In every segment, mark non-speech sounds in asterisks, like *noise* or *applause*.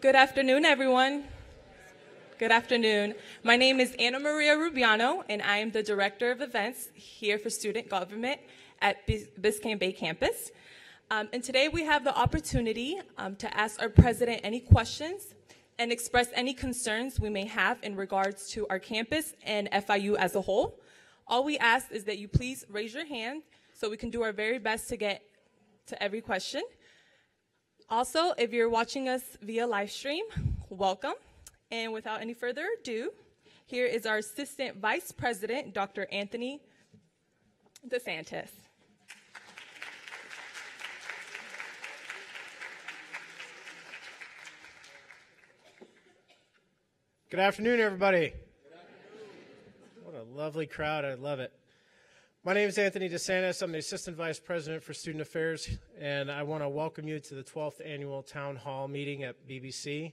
Good afternoon, everyone. Good afternoon. My name is Anna Maria Rubiano, and I am the Director of Events here for Student Government at Bis- Biscayne Bay Campus. Um, and today we have the opportunity um, to ask our President any questions and express any concerns we may have in regards to our campus and FIU as a whole. All we ask is that you please raise your hand so we can do our very best to get to every question. Also, if you're watching us via live stream, welcome. And without any further ado, here is our Assistant Vice President, Dr. Anthony DeSantis. Good afternoon, everybody. What a lovely crowd. I love it. My name is Anthony DeSantis. I'm the Assistant Vice President for Student Affairs, and I want to welcome you to the 12th Annual Town Hall meeting at BBC.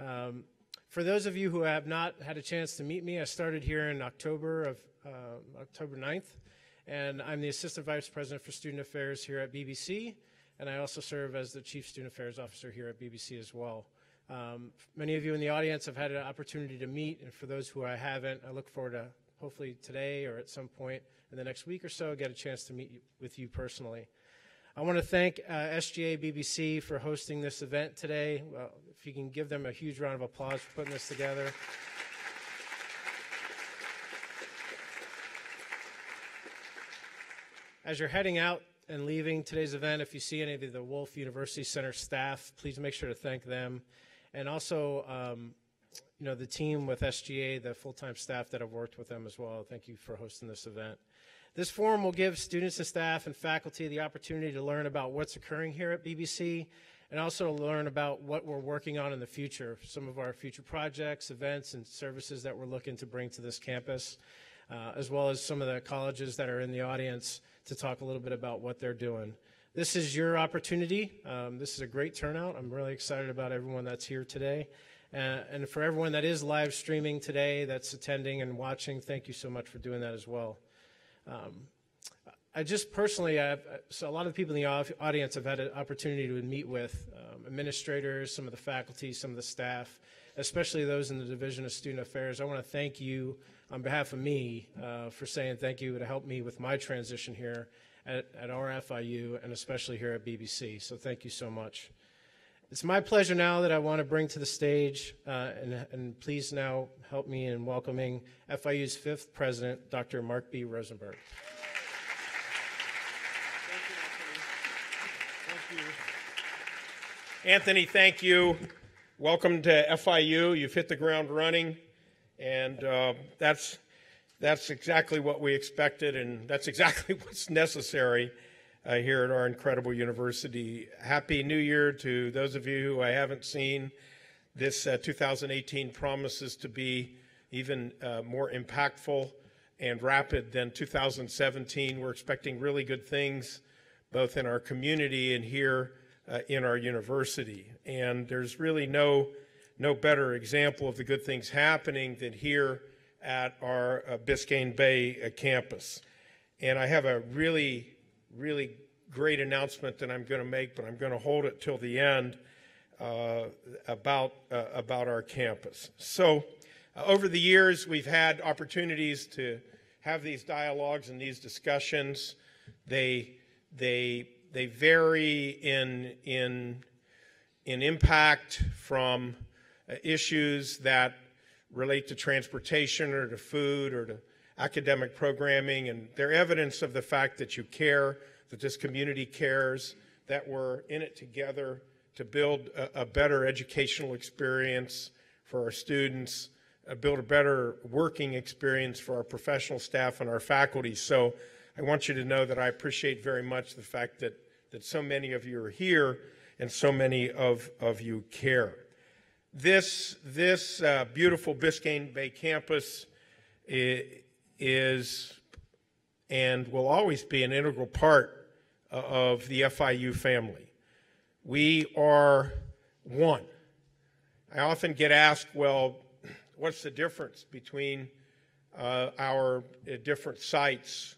Um, for those of you who have not had a chance to meet me, I started here in October of uh, October 9th, and I'm the Assistant Vice President for Student Affairs here at BBC, and I also serve as the Chief Student Affairs Officer here at BBC as well. Um, many of you in the audience have had an opportunity to meet, and for those who I haven't, I look forward to hopefully today or at some point in the next week or so get a chance to meet with you personally. I want to thank uh, SGA BBC for hosting this event today. Well, if you can give them a huge round of applause for putting this together. As you're heading out and leaving today's event, if you see any of the Wolfe University Center staff, please make sure to thank them. And also, um, you know, the team with SGA, the full-time staff that have worked with them as well. Thank you for hosting this event. This forum will give students and staff and faculty the opportunity to learn about what's occurring here at BBC and also learn about what we're working on in the future, some of our future projects, events, and services that we're looking to bring to this campus, uh, as well as some of the colleges that are in the audience to talk a little bit about what they're doing. This is your opportunity. Um, this is a great turnout. I'm really excited about everyone that's here today. Uh, and for everyone that is live streaming today, that's attending and watching, thank you so much for doing that as well. Um, I just personally, I've, so a lot of the people in the audience have had an opportunity to meet with um, administrators, some of the faculty, some of the staff, especially those in the Division of Student Affairs. I want to thank you on behalf of me uh, for saying thank you to help me with my transition here at, at our FIU and especially here at BBC. So thank you so much. It's my pleasure now that I want to bring to the stage, uh, and, and, please now help me in welcoming FIU's fifth president, Dr. Mark B. Rosenberg. Thank you. Anthony, thank you. Welcome to FIU. You've hit the ground running, and uh, that's that's exactly what we expected, and that's *laughs* exactly what's necessary uh, here at our incredible university. Happy New Year to those of you who I haven't seen. This uh, 2018 promises to be even uh, more impactful and rapid than 2017. We're expecting really good things both in our community and here uh, in our university. And there's really no, no better example of the good things happening than here at our uh, Biscayne Bay uh, campus. And I have a really really great announcement that I'm going to make, but I'm going to hold it till the end uh, about uh, about our campus. So, uh, over the years, we've had opportunities to have these dialogues and these discussions. They they they vary in in in impact from uh, issues that relate to transportation or to food or to academic programming, and they're evidence of the fact that you care, that this community cares, that we're in it together to build a, a better educational experience for our students, uh, build a better working experience for our professional staff and our faculty. So I want you to know that I appreciate very much the fact that, that so many of you are here and so many of, of you care. This, this uh, beautiful Biscayne Bay campus is and will always be an integral part of the FIU family. We are one. I often get asked, well, what's the difference between uh, our uh, different sites?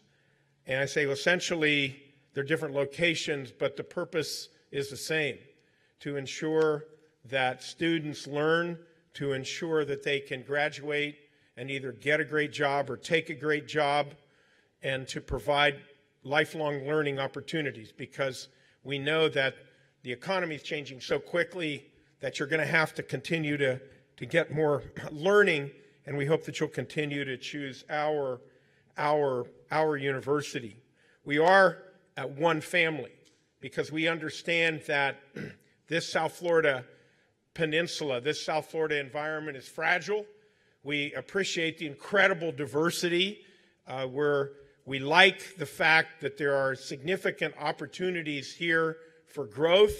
And I say, well, essentially, they're different locations, but the purpose is the same to ensure that students learn to ensure that they can graduate and either get a great job or take a great job and to provide lifelong learning opportunities because we know that the economy is changing so quickly that you're going to have to continue to, to get more *coughs* learning, and we hope that you'll continue to choose our, our, our university. We are at one family because we understand that *coughs* this South Florida peninsula, this South Florida environment is fragile. We appreciate the incredible diversity. Uh, we like the fact that there are significant opportunities here for growth.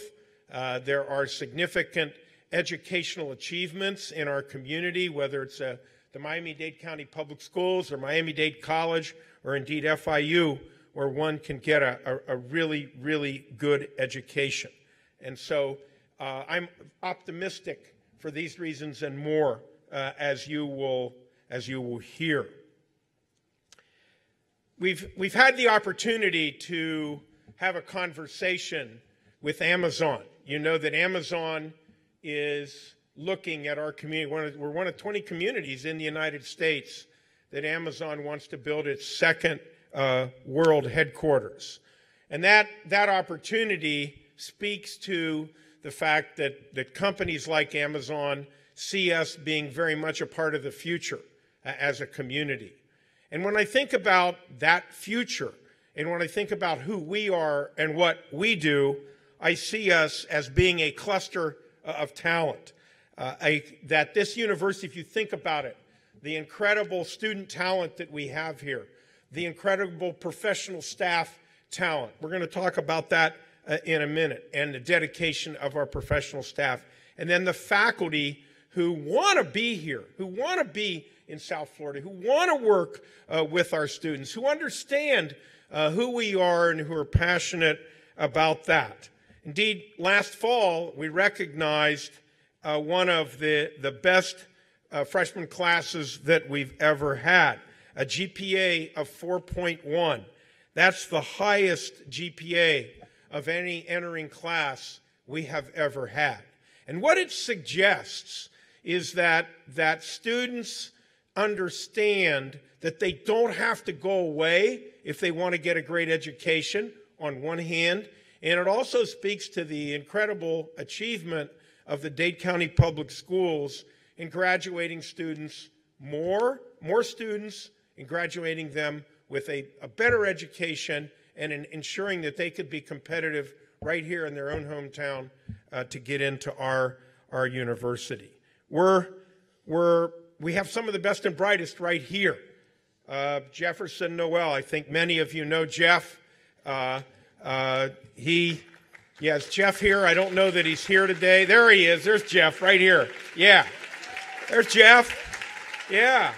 Uh, there are significant educational achievements in our community, whether it's uh, the Miami Dade County Public Schools or Miami Dade College or indeed FIU, where one can get a, a, a really, really good education. And so uh, I'm optimistic for these reasons and more uh, as you will as you will hear. We've we've had the opportunity to have a conversation with Amazon. You know that Amazon is looking at our community. One of, we're one of 20 communities in the United States that Amazon wants to build its second uh, world headquarters. And that, that opportunity speaks to the fact that, that companies like Amazon see us being very much a part of the future uh, as a community. And when I think about that future, and when I think about who we are and what we do, I see us as being a cluster uh, of talent. Uh, that this university, if you think about it, the incredible student talent that we have here, the incredible professional staff talent. We're going to talk about that uh, in a minute, and the dedication of our professional staff. And then the faculty who want to be here, who want to be in South Florida, who want to work uh, with our students, who understand uh, who we are and who are passionate about that. Indeed, last fall, we recognized uh, one of the, the best uh, freshman classes that we've ever had, a GPA of 4.1. That's the highest GPA of any entering class we have ever had. And what it suggests is that, that students understand that they don't have to go away if they want to get a great education, on one hand, and it also speaks to the incredible achievement of the Dade County Public Schools in graduating students more, more students, and graduating them with a, a better education and in ensuring that they could be competitive right here in their own hometown uh, to get into our, our university. We're, we're, we have some of the best and brightest right here. Uh, Jefferson Noel, I think many of you know Jeff. Uh, uh, he, yes, Jeff here. I don't know that he's here today. There he is. There's Jeff right here. Yeah. There's Jeff. Yeah.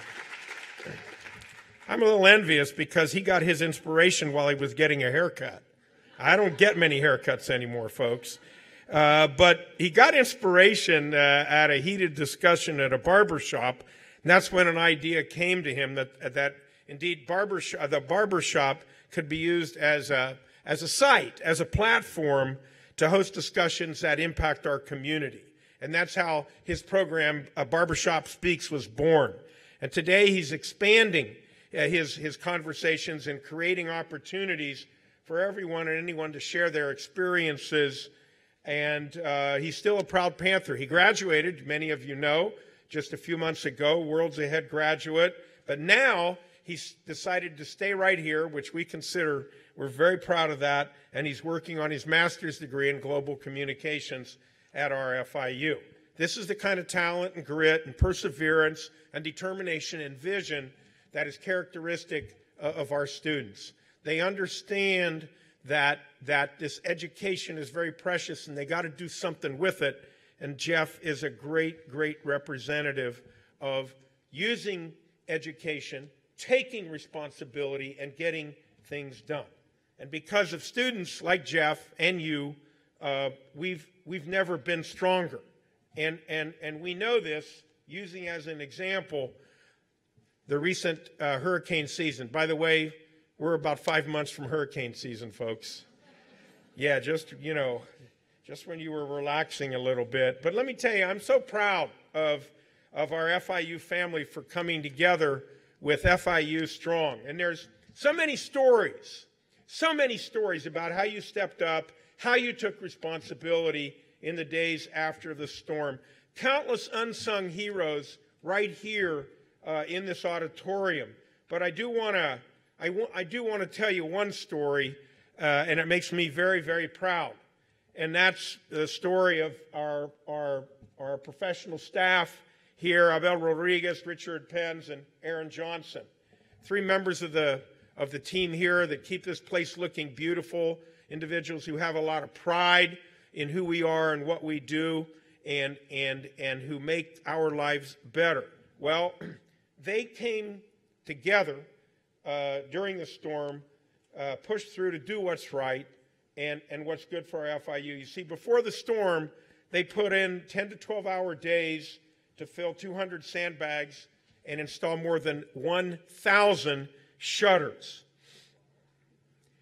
I'm a little envious because he got his inspiration while he was getting a haircut. I don't get many haircuts anymore, folks. Uh, but he got inspiration uh, at a heated discussion at a barber shop, and that's when an idea came to him that that indeed barber the barber shop could be used as a as a site, as a platform to host discussions that impact our community. And that's how his program, uh, Barbershop Speaks, was born. And today he's expanding uh, his, his conversations and creating opportunities for everyone and anyone to share their experiences. And uh, he's still a proud Panther. He graduated, many of you know, just a few months ago, Worlds Ahead graduate. But now he's decided to stay right here, which we consider we're very proud of that, and he's working on his master's degree in global communications at RFIU. This is the kind of talent and grit and perseverance and determination and vision that is characteristic of our students. They understand that, that this education is very precious and they got to do something with it. And Jeff is a great, great representative of using education, taking responsibility, and getting things done. And because of students like Jeff and you, uh, we've, we've never been stronger. And, and, and we know this using as an example the recent uh, hurricane season. By the way, we're about five months from hurricane season, folks. Yeah, just, you know, just when you were relaxing a little bit. But let me tell you, I'm so proud of, of our FIU family for coming together with FIU Strong. And there's so many stories, so many stories about how you stepped up, how you took responsibility in the days after the storm. Countless unsung heroes right here uh, in this auditorium. But I do want to I, w- I do want to tell you one story, uh, and it makes me very, very proud. And that's the story of our, our, our professional staff here Abel Rodriguez, Richard Penns, and Aaron Johnson. Three members of the, of the team here that keep this place looking beautiful, individuals who have a lot of pride in who we are and what we do, and, and, and who make our lives better. Well, *clears throat* they came together uh, during the storm, uh, pushed through to do what's right and, and what's good for FIU. You see, before the storm, they put in 10 to 12 hour days to fill 200 sandbags and install more than 1,000 shutters.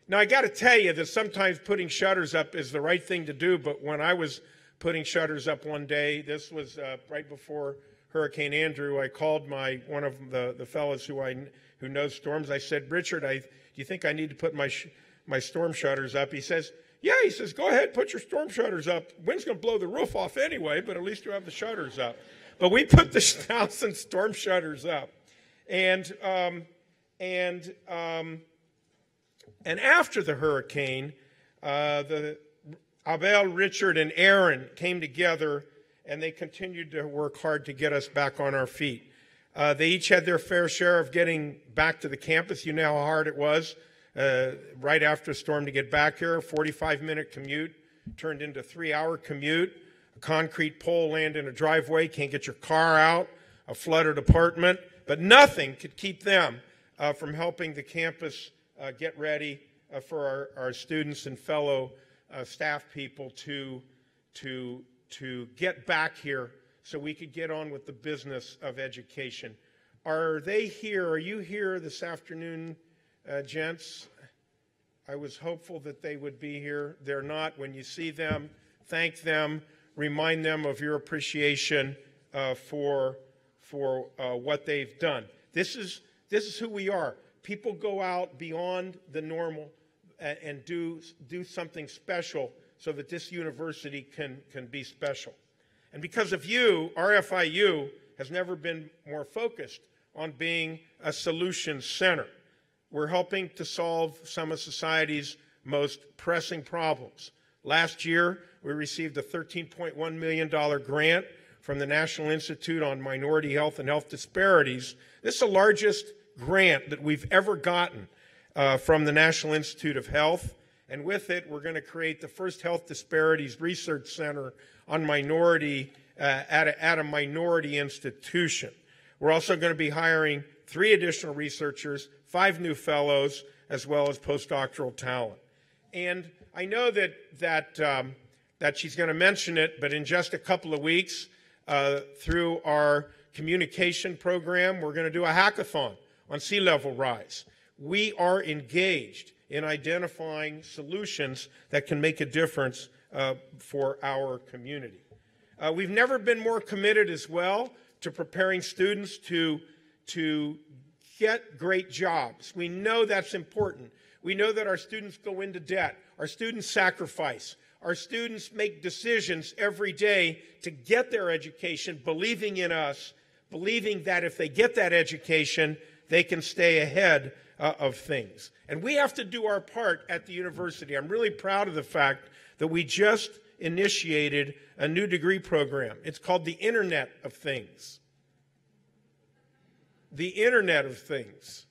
Now, I got to tell you that sometimes putting shutters up is the right thing to do, but when I was putting shutters up one day, this was uh, right before Hurricane Andrew, I called my one of the, the fellows who I who knows storms. I said, Richard, I, do you think I need to put my, sh- my storm shutters up? He says, Yeah, he says, go ahead, put your storm shutters up. Wind's going to blow the roof off anyway, but at least you have the shutters up. But we put the *laughs* thousand storm shutters up. And, um, and, um, and after the hurricane, uh, the Abel, Richard, and Aaron came together and they continued to work hard to get us back on our feet. Uh, they each had their fair share of getting back to the campus. You know how hard it was uh, right after a storm to get back here. 45 minute commute turned into three hour commute. A concrete pole landed in a driveway, can't get your car out, a flooded apartment, but nothing could keep them uh, from helping the campus uh, get ready uh, for our, our, students and fellow uh, staff people to, to, to get back here so we could get on with the business of education. Are they here? Are you here this afternoon, uh, gents? I was hopeful that they would be here. They're not. When you see them, thank them, remind them of your appreciation uh, for, for uh, what they've done. This is, this is who we are. People go out beyond the normal and, and do, do something special so that this university can, can be special. And because of you, RFIU has never been more focused on being a solution center. We're helping to solve some of society's most pressing problems. Last year, we received a $13.1 million grant from the National Institute on Minority Health and Health Disparities. This is the largest grant that we've ever gotten uh, from the National Institute of Health. And with it, we're going to create the first health disparities research center on minority uh, at, a, at a minority institution. We're also going to be hiring three additional researchers, five new fellows, as well as postdoctoral talent. And I know that that um, that she's going to mention it, but in just a couple of weeks, uh, through our communication program, we're going to do a hackathon on sea level rise. We are engaged in identifying solutions that can make a difference uh, for our community. Uh, we've never been more committed as well to preparing students to, to get great jobs. We know that's important. We know that our students go into debt, our students sacrifice, our students make decisions every day to get their education, believing in us, believing that if they get that education, they can stay ahead uh, of things. And we have to do our part at the university. I'm really proud of the fact that we just initiated a new degree program. It's called the Internet of Things. The Internet of Things.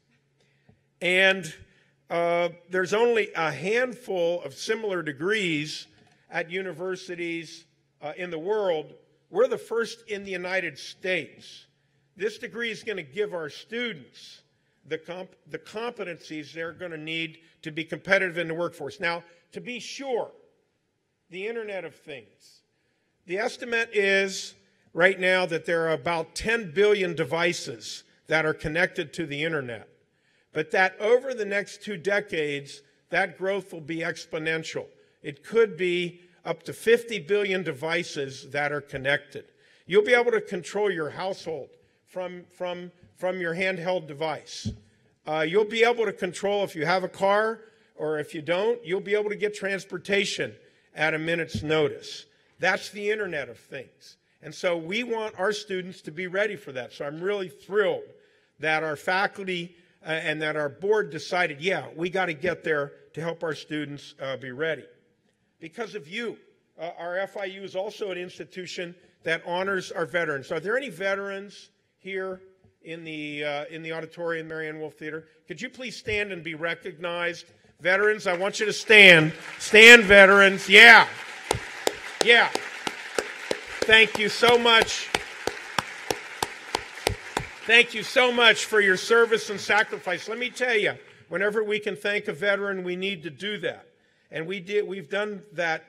And uh, there's only a handful of similar degrees at universities uh, in the world. We're the first in the United States. This degree is going to give our students the, comp- the competencies they're going to need to be competitive in the workforce. Now, to be sure, the Internet of Things. The estimate is right now that there are about 10 billion devices that are connected to the Internet, but that over the next two decades, that growth will be exponential. It could be up to 50 billion devices that are connected. You'll be able to control your household from, from, from your handheld device. Uh, you'll be able to control if you have a car or if you don't, you'll be able to get transportation at a minute's notice. That's the Internet of Things. And so we want our students to be ready for that. So I'm really thrilled that our faculty uh, and that our board decided, yeah, we got to get there to help our students uh, be ready. Because of you, uh, our FIU is also an institution that honors our veterans. Are there any veterans here in the, uh, in the auditorium, Marianne Wolfe Theater? Could you please stand and be recognized? Veterans, I want you to stand. Stand, veterans. Yeah. Yeah. Thank you so much. Thank you so much for your service and sacrifice. Let me tell you, whenever we can thank a veteran, we need to do that. And we did, we've done that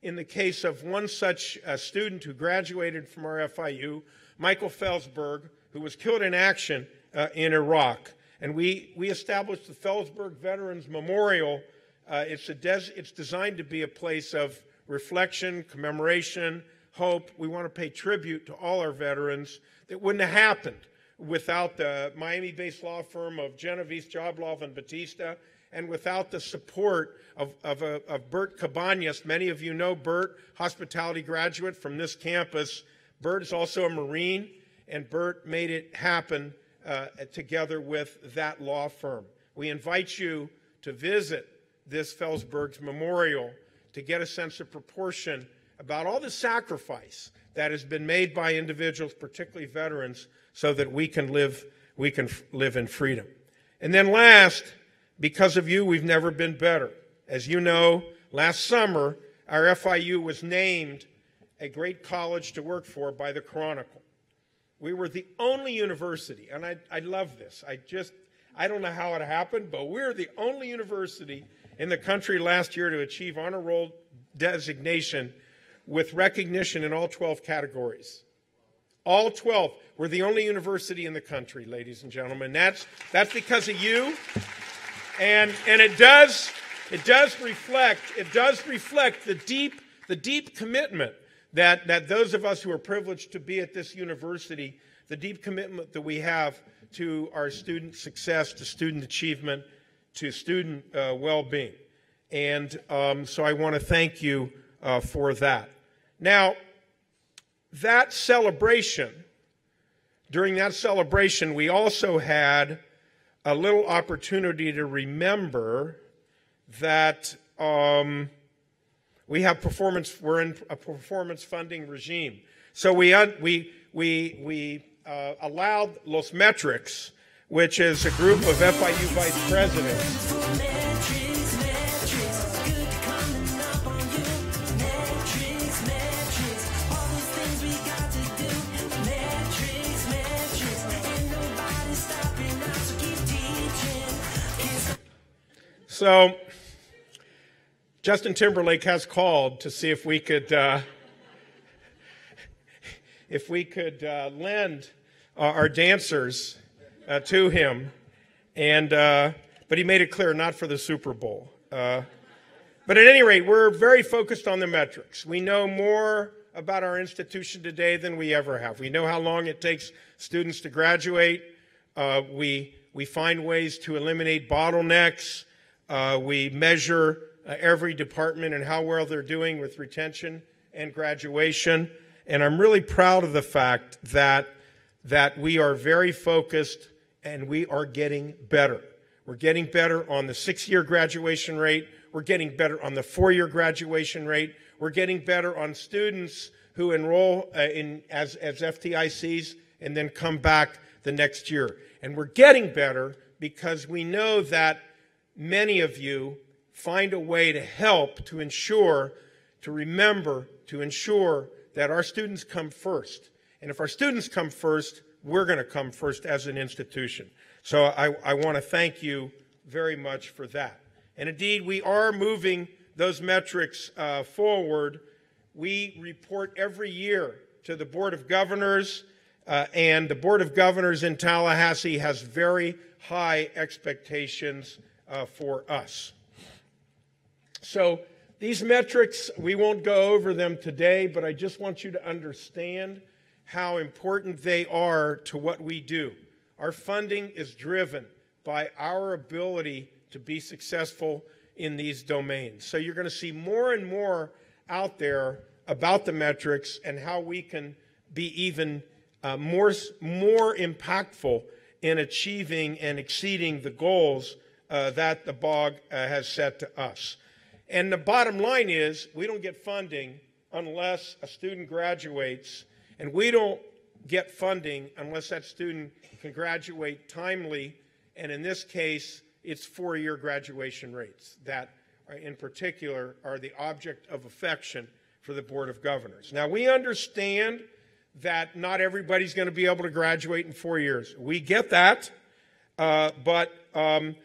in the case of one such uh, student who graduated from our FIU, Michael Felsberg, who was killed in action uh, in Iraq. And we, we established the Felsberg Veterans Memorial. Uh, it's, a des- it's designed to be a place of reflection, commemoration, hope. We want to pay tribute to all our veterans. That wouldn't have happened without the Miami based law firm of Genovese, Joblove, and Battista, and without the support of, of, uh, of Bert Cabanas. Many of you know Bert, hospitality graduate from this campus. Bert is also a Marine, and Bert made it happen uh, together with that law firm. We invite you to visit this Felsberg's memorial to get a sense of proportion about all the sacrifice that has been made by individuals, particularly veterans, so that we can live, we can live in freedom. And then last, because of you, we've never been better. As you know, last summer, our FIU was named a great college to work for by the Chronicle. We were the only university, and I, I love this. I just, I don't know how it happened, but we're the only university in the country last year to achieve honor roll designation with recognition in all 12 categories. All 12. We're the only university in the country, ladies and gentlemen. That's, that's because of you. And, and it does, it does reflect, it does reflect the deep, the deep commitment that, that those of us who are privileged to be at this university, the deep commitment that we have to our student success, to student achievement, to student uh, well being. And um, so I want to thank you uh, for that. Now, that celebration, during that celebration, we also had a little opportunity to remember that um, we have performance, we're in a performance funding regime. So we, we, we, we uh, allowed Los Metrics, which is a group of FIU vice presidents. So, Justin Timberlake has called to see if we could, uh, if we could uh, lend uh, our dancers uh, to him, and uh, but he made it clear not for the Super Bowl. Uh, but at any rate, we're very focused on the metrics. We know more about our institution today than we ever have. We know how long it takes students to graduate. we we find ways to eliminate bottlenecks. We measure uh, every department and how well they're doing with retention and graduation. And I'm really proud of the fact that, that we are very focused and we are getting better. We're getting better on the six year graduation rate. We're getting better on the four year graduation rate. We're getting better on students who enroll uh, in, as, as FTICs and then come back the next year. And we're getting better because we know that many of you find a way to help to ensure, to remember, to ensure that our students come first. And if our students come first, we're going to come first as an institution. So I, I want to thank you very much for that. And indeed, we are moving those metrics uh, forward. We report every year to the Board of Governors, uh, and the Board of Governors in Tallahassee has very high expectations uh, for us. So these metrics, we won't go over them today, but I just want you to understand how important they are to what we do. Our funding is driven by our ability to be successful in these domains. So you're going to see more and more out there about the metrics and how we can be even uh, more, more impactful in achieving and exceeding the goals uh, that the BOG uh, has set to us. And the bottom line is we don't get funding unless a student graduates, and we don't get funding unless that student can graduate timely, and in this case, it's four year graduation rates that, are, in particular, are the object of affection for the Board of Governors. Now, we understand that not everybody's going to be able to graduate in four years. We get that, uh, but um,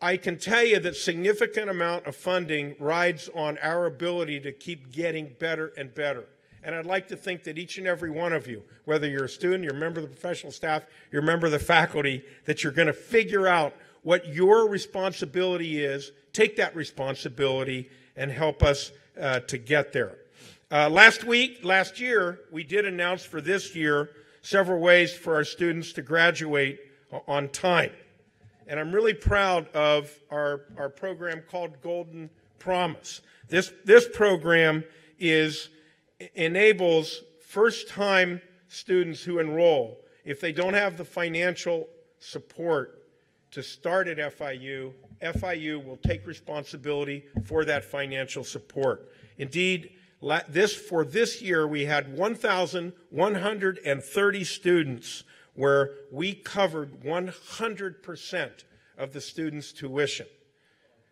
I can tell you that significant amount of funding rides on our ability to keep getting better and better. And I'd like to think that each and every one of you, whether you're a student, you're a member of the professional staff, you're a member of the faculty, that you're going to figure out what your responsibility is, take that responsibility, and help us uh, to get there. Uh, last week, last year, we did announce for this year several ways for our students to graduate on time. And I'm really proud of our, our program called Golden Promise. This, this program is, enables first time students who enroll, if they don't have the financial support to start at FIU, FIU will take responsibility for that financial support. Indeed, this for this year we had 1,130 students where we covered 100% of the students' tuition,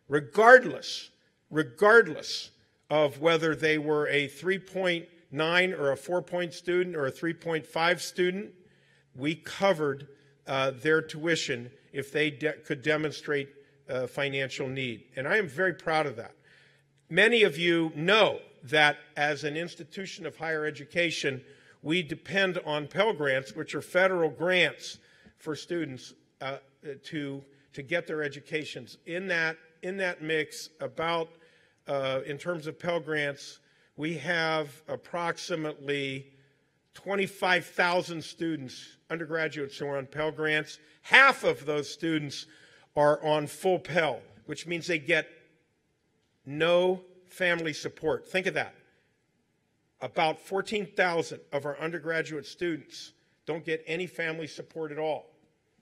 regardless, regardless of whether they were a 3.9 or a 4 student or a 3.5 student, we covered uh, their tuition if they de- could demonstrate uh, financial need. And I am very proud of that. Many of you know that as an institution of higher education, we depend on Pell Grants, which are federal grants for students uh, to, to get their educations. In that, in that mix, about uh, in terms of Pell Grants, we have approximately 25,000 students, undergraduates who are on Pell Grants. Half of those students are on full Pell, which means they get no family support. Think of that. About 14,000 of our undergraduate students don't get any family support at all.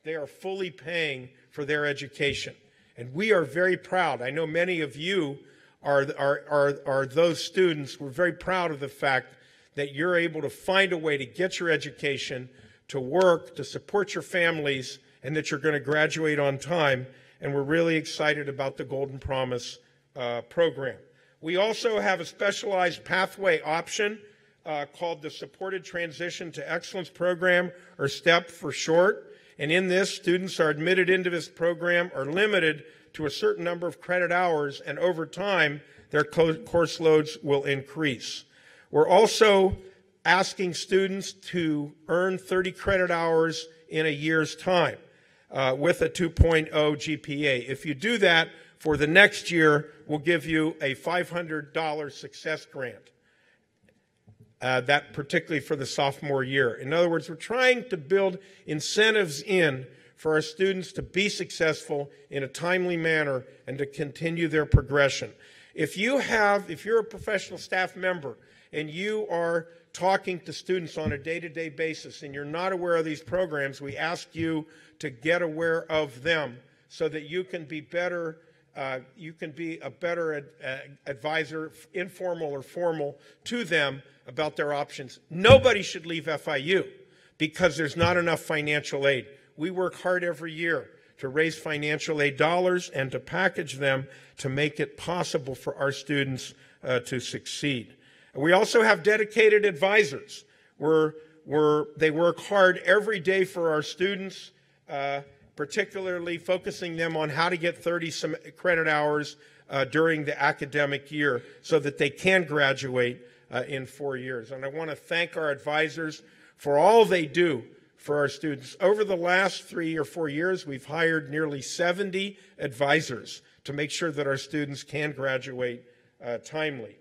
They are fully paying for their education. And we are very proud. I know many of you are, are, are, are those students. We're very proud of the fact that you're able to find a way to get your education, to work, to support your families, and that you're going to graduate on time. And we're really excited about the Golden Promise uh, program. We also have a specialized pathway option uh, called the Supported Transition to Excellence Program, or STEP for short. And in this, students are admitted into this program are limited to a certain number of credit hours, and over time, their course loads will increase. We're also asking students to earn 30 credit hours in a year's time uh, with a 2.0 GPA. If you do that, for the next year, we'll give you a $500 success grant. Uh, that particularly for the sophomore year. In other words, we're trying to build incentives in for our students to be successful in a timely manner and to continue their progression. If you have, if you're a professional staff member and you are talking to students on a day to day basis and you're not aware of these programs, we ask you to get aware of them so that you can be better uh, you can be a better ad, uh, advisor, informal or formal, to them about their options. Nobody should leave FIU because there's not enough financial aid. We work hard every year to raise financial aid dollars and to package them to make it possible for our students uh, to succeed. We also have dedicated advisors. We're, they work hard every day for our students. Uh, particularly focusing them on how to get 30 credit hours uh, during the academic year so that they can graduate uh, in four years. And I want to thank our advisors for all they do for our students. Over the last three or four years, we've hired nearly 70 advisors to make sure that our students can graduate uh, timely.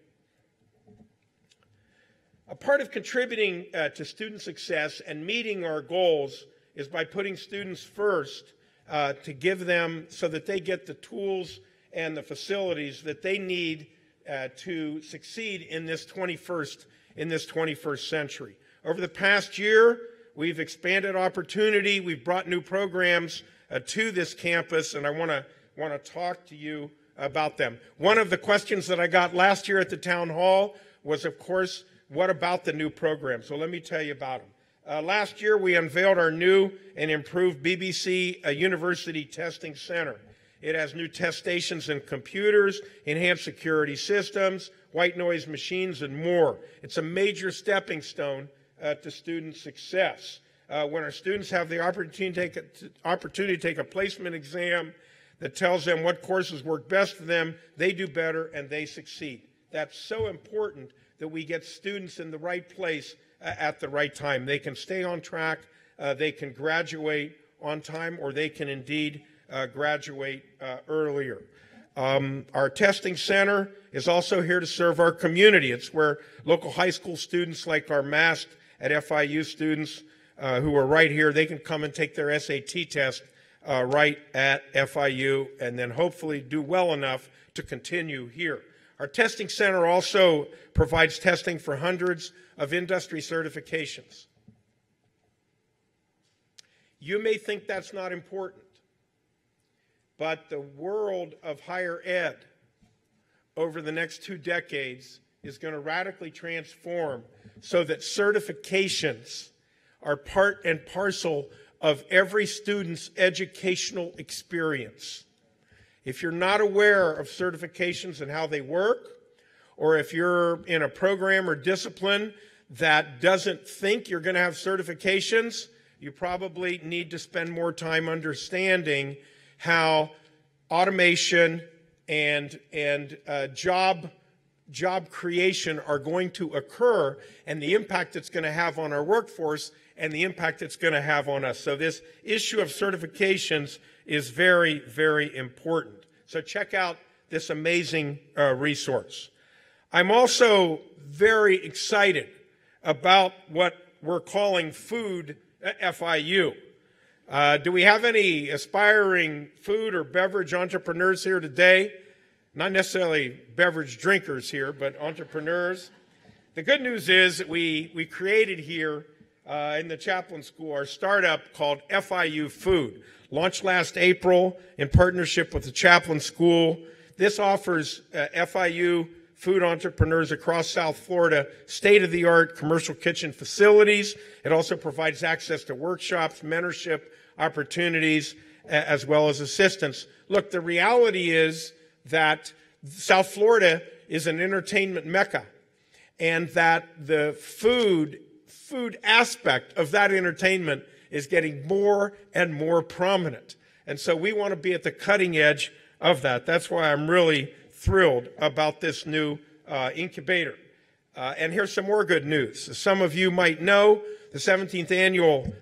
A part of contributing uh, to student success and meeting our goals is by putting students first uh, to give them so that they get the tools and the facilities that they need uh, to succeed in this 21st in this 21st century. Over the past year, we've expanded opportunity, we've brought new programs uh, to this campus, and I want to want to talk to you about them. One of the questions that I got last year at the town hall was, of course, what about the new program? So let me tell you about them. Uh, last year, we unveiled our new and improved BBC uh, University Testing Center. It has new test stations and computers, enhanced security systems, white noise machines, and more. It's a major stepping stone uh, to student success. Uh, when our students have the opportunity to, take a, opportunity to take a placement exam that tells them what courses work best for them, they do better and they succeed. That's so important that we get students in the right place at the right time. They can stay on track, uh, they can graduate on time, or they can indeed uh, graduate uh, earlier. Um, our testing center is also here to serve our community. It's where local high school students, like our MAST at FIU students uh, who are right here, they can come and take their SAT test uh, right at FIU and then hopefully do well enough to continue here. Our testing center also provides testing for hundreds of industry certifications. You may think that's not important. But the world of higher ed over the next two decades is going to radically transform so that certifications are part and parcel of every student's educational experience. If you're not aware of certifications and how they work, or if you're in a program or discipline that doesn't think you're going to have certifications, you probably need to spend more time understanding how automation and, and uh, job, job creation are going to occur and the impact it's going to have on our workforce and the impact it's going to have on us. So this issue of certifications is very, very important. So check out this amazing uh, resource. I'm also very excited about what we're calling Food FIU. Uh, do we have any aspiring food or beverage entrepreneurs here today? Not necessarily beverage drinkers here, but entrepreneurs. The good news is that we, we created here uh, in the Chaplin School our startup called FIU Food. Launched last April in partnership with the Chaplin School. This offers uh, FIU food entrepreneurs across South Florida state of the art commercial kitchen facilities. It also provides access to workshops, mentorship opportunities, as well as assistance. Look, the reality is that South Florida is an entertainment mecca and that the food food aspect of that entertainment is getting more and more prominent. And so we want to be at the cutting edge of that. That's why I'm really thrilled about this new uh, incubator. Uh, and here's some more good news. Some of you might know, the 17th annual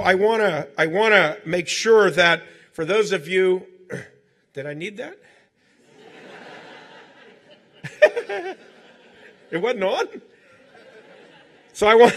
I want to I want to make sure that for those of you *clears throat* did I need that? *laughs* it wasn't on. So I want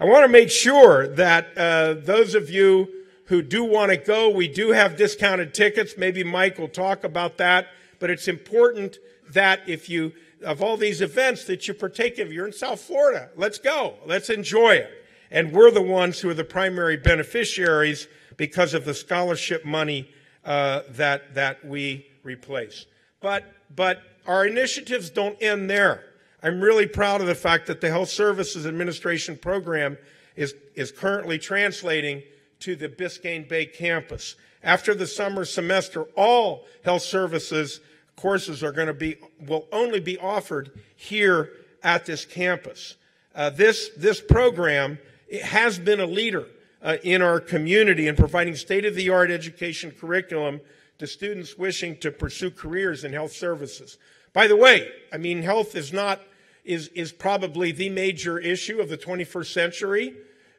I want to make sure that uh, those of you who do want to go, we do have discounted tickets. Maybe Mike will talk about that. But it's important that if you of all these events that you partake of, you're in South Florida. Let's go. Let's enjoy it and we're the ones who are the primary beneficiaries because of the scholarship money uh, that that we replace. But but our initiatives don't end there. I'm really proud of the fact that the Health Services Administration program is, is currently translating to the Biscayne Bay campus. After the summer semester, all health services courses are going to be, will only be offered here at this campus. Uh, this, this program has been a leader uh, in our community in providing state-of-the-art education curriculum to students wishing to pursue careers in health services. By the way, I mean, health is not, is, is probably the major issue of the 21st century.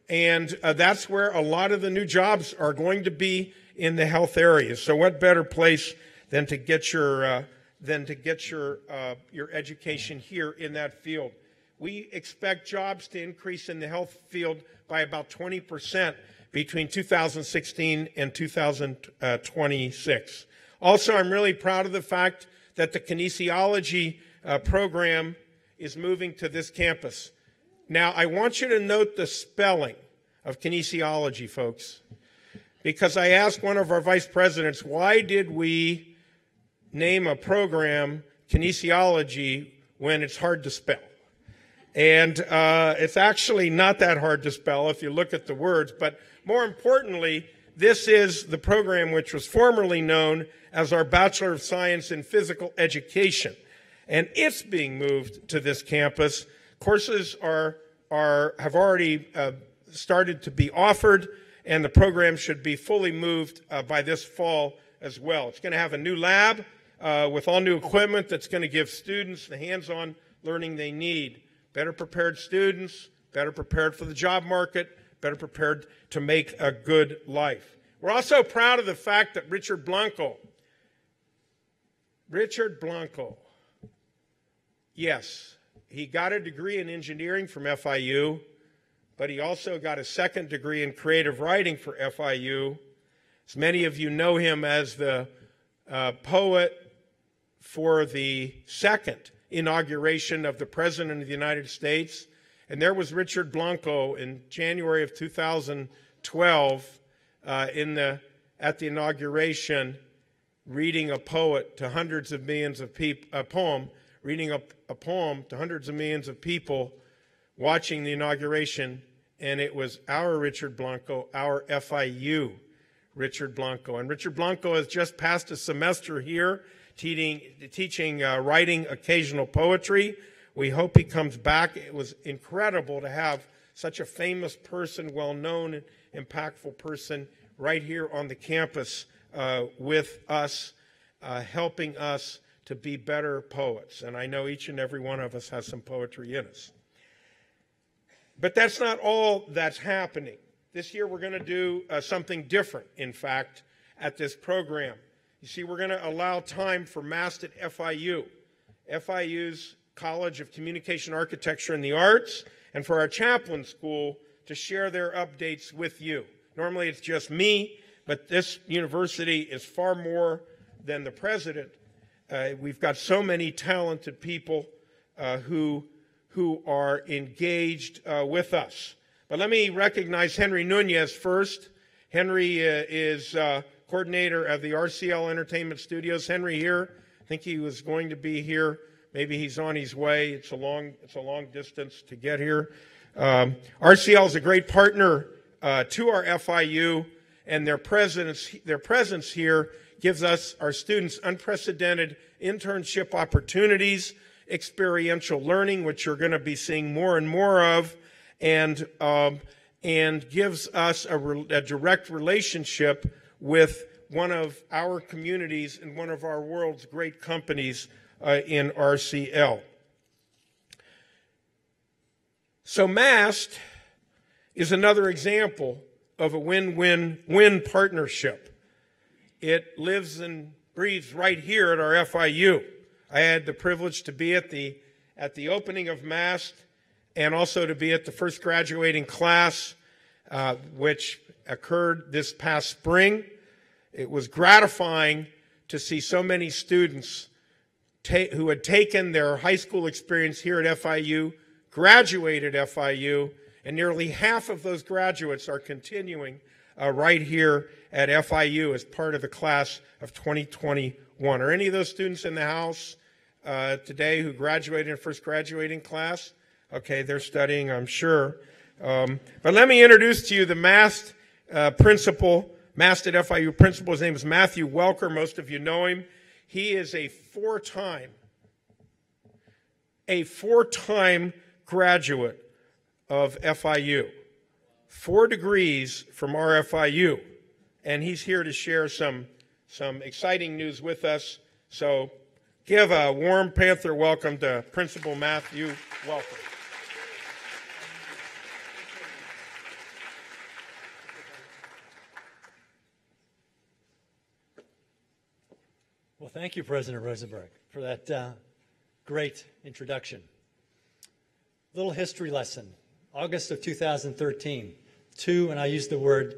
And uh, that's where a lot of the new jobs are going to be in the health area. So what better place than to get your, uh, than to get your, uh, your education here in that field? We expect jobs to increase in the health field by about 20% between 2016 and 2026. Also, I'm really proud of the fact that the kinesiology uh, program is moving to this campus. Now, I want you to note the spelling of kinesiology, folks, because I asked one of our vice presidents, why did we name a program kinesiology when it's hard to spell? And uh, it's actually not that hard to spell if you look at the words, but more importantly, this is the program which was formerly known as our Bachelor of Science in Physical Education. And it's being moved to this campus. Courses are, are, have already uh, started to be offered, and the program should be fully moved uh, by this fall as well. It's going to have a new lab uh, with all new equipment that's going to give students the hands-on learning they need. Better prepared students, better prepared for the job market, better prepared to make a good life. We're also proud of the fact that Richard Blanco, Richard Blanco, yes, he got a degree in engineering from FIU, but he also got a second degree in creative writing for FIU. As many of you know him as the uh, poet for the second inauguration of the President of the United States and there was Richard Blanco in January of 2012 uh, in the, at the inauguration reading a poet to hundreds of millions of people, a poem, reading a, a poem to hundreds of millions of people watching the inauguration. And it was our Richard Blanco, our FIU Richard Blanco. And Richard Blanco has just passed a semester here teaching, teaching uh, writing occasional poetry we hope he comes back. It was incredible to have such a famous person, well known impactful person right here on the campus uh, with us, uh, helping us to be better poets. And I know each and every one of us has some poetry in us. But that's not all that's happening. This year we're going to do uh, something different, in fact, at this program. You see, we're going to allow time for MAST at FIU. FIU's College of Communication Architecture and the Arts, and for our Chaplin school to share their updates with you. Normally it's just me, but this university is far more than the president. Uh, we've got so many talented people uh, who, who are engaged uh, with us. But let me recognize Henry Nunez first. Henry uh, is uh, coordinator of the RCL Entertainment Studios. Henry here, I think he was going to be here Maybe he's on his way. It's a long, it's a long distance to get here. Um, RCL is a great partner uh, to our FIU, and their presence, their presence here gives us, our students, unprecedented internship opportunities, experiential learning, which you're going to be seeing more and more of, and um, and gives us a, re- a direct relationship with one of our communities and one of our world's great companies uh, in RCL. So, MAST is another example of a win win win partnership. It lives and breathes right here at our FIU. I had the privilege to be at the, at the opening of MAST and also to be at the first graduating class, uh, which occurred this past spring. It was gratifying to see so many students who had taken their high school experience here at FIU, graduated FIU, and nearly half of those graduates are continuing uh, right here at FIU as part of the class of 2021. Are any of those students in the house? uh, today who graduated in first graduating class. Okay, they're studying, I'm sure. Um, but let me introduce to you the Mast uh, principal, Mast at FIU principal. His name is Matthew Welker. Most of you know him. He is a four-time, a four-time graduate of FIU, four degrees from RFIU, and he's here to share some some exciting news with us. So, give a warm Panther welcome to Principal Matthew Welker. Well, thank you, President Rosenberg, for that uh, great introduction. Little history lesson. August of 2013, two, and I use the word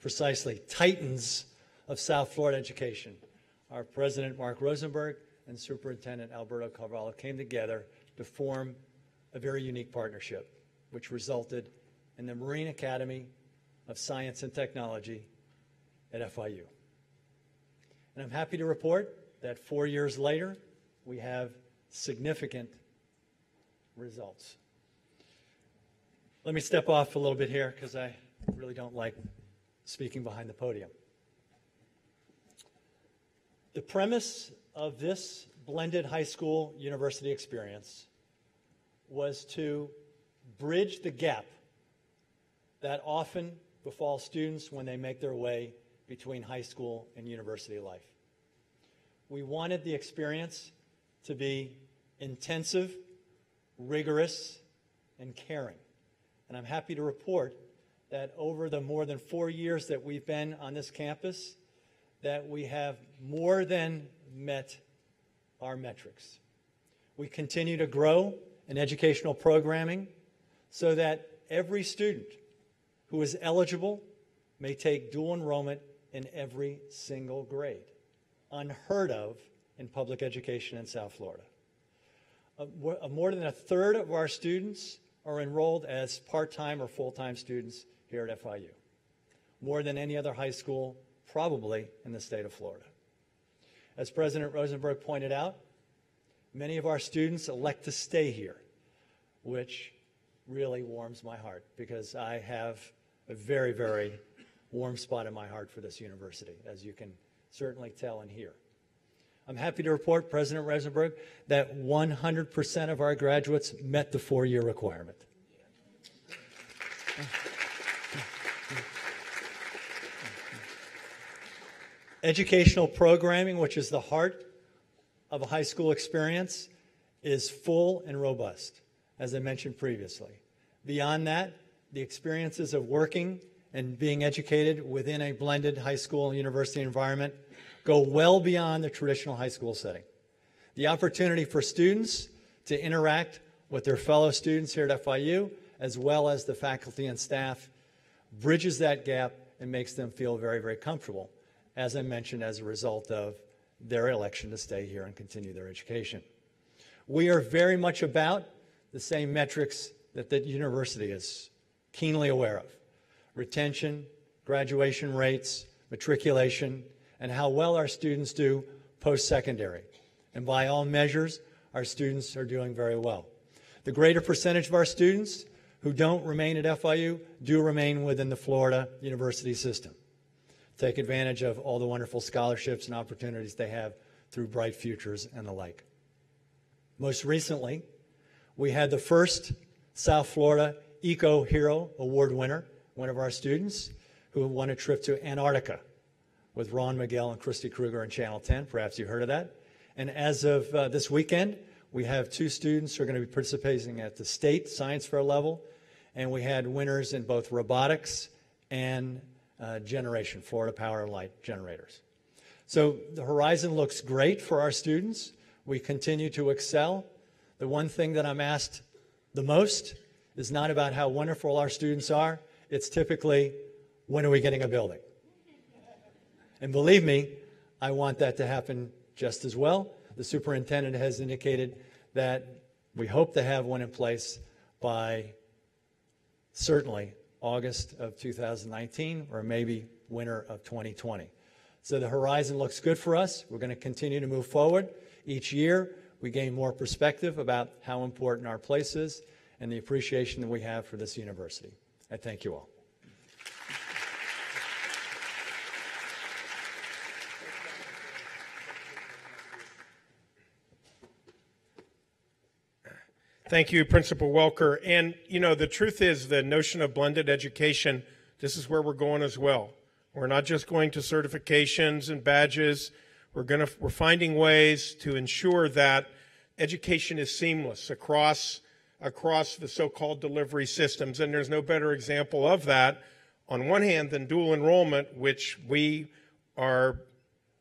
precisely, titans of South Florida education. Our President Mark Rosenberg and Superintendent Alberto Carvalho came together to form a very unique partnership, which resulted in the Marine Academy of Science and Technology at FIU. And I'm happy to report that four years later, we have significant results. Let me step off a little bit here because I really don't like speaking behind the podium. The premise of this blended high school university experience was to bridge the gap that often befalls students when they make their way between high school and university life. We wanted the experience to be intensive, rigorous, and caring. And I'm happy to report that over the more than four years that we've been on this campus, that we have more than met our metrics. We continue to grow in educational programming so that every student who is eligible may take dual enrollment in every single grade. Unheard of in public education in South Florida. Uh, uh, more than a third of our students are enrolled as part-time or full-time students here at FIU. More than any other high school probably in the state of Florida. As President Rosenberg pointed out, many of our students elect to stay here, which really warms my heart because I have a very, very warm spot in my heart for this university, as you can certainly tell and hear. I'm happy to report, President Rosenberg, that 100% of our graduates met the four-year requirement. Educational programming, which is the heart of a high school experience, is full and robust, as I mentioned previously. Beyond that, the experiences of working and being educated within a blended high school and university environment go well beyond the traditional high school setting. The opportunity for students to interact with their fellow students here at FIU, as well as the faculty and staff, bridges that gap and makes them feel very, very comfortable as I mentioned, as a result of their election to stay here and continue their education. We are very much about the same metrics that the university is keenly aware of retention, graduation rates, matriculation, and how well our students do post secondary. And by all measures, our students are doing very well. The greater percentage of our students who don't remain at FIU do remain within the Florida University system take advantage of all the wonderful scholarships and opportunities they have through Bright Futures and the like. Most recently, we had the first South Florida Eco Hero Award winner, one of our students, who won a trip to Antarctica with Ron Magill and Kristi Krueger on Channel 10. Perhaps you heard of that. And as of uh, this weekend, we have two students who are going to be participating at the state science fair level, and we had winners in both robotics and uh, generation, Florida Power and Light generators. So the horizon looks great for our students. We continue to excel. The one thing that I'm asked the most is not about how wonderful our students are. It's typically, when are we getting a building? And believe me, I want that to happen just as well. The superintendent has indicated that we hope to have one in place by certainly August of 2019 or maybe winter of 2020. So the horizon looks good for us. We're going to continue to move forward. Each year, we gain more perspective about how important our place is and the appreciation that we have for this university. I thank you all. Thank you, Principal Welker. And, you know, the truth is the notion of blended education, this is where we're going as well. We're not just going to certifications and badges. We're going to, we're finding ways to ensure that education is seamless across, across the so-called delivery systems. And there's no better example of that on one hand than dual enrollment, which we are,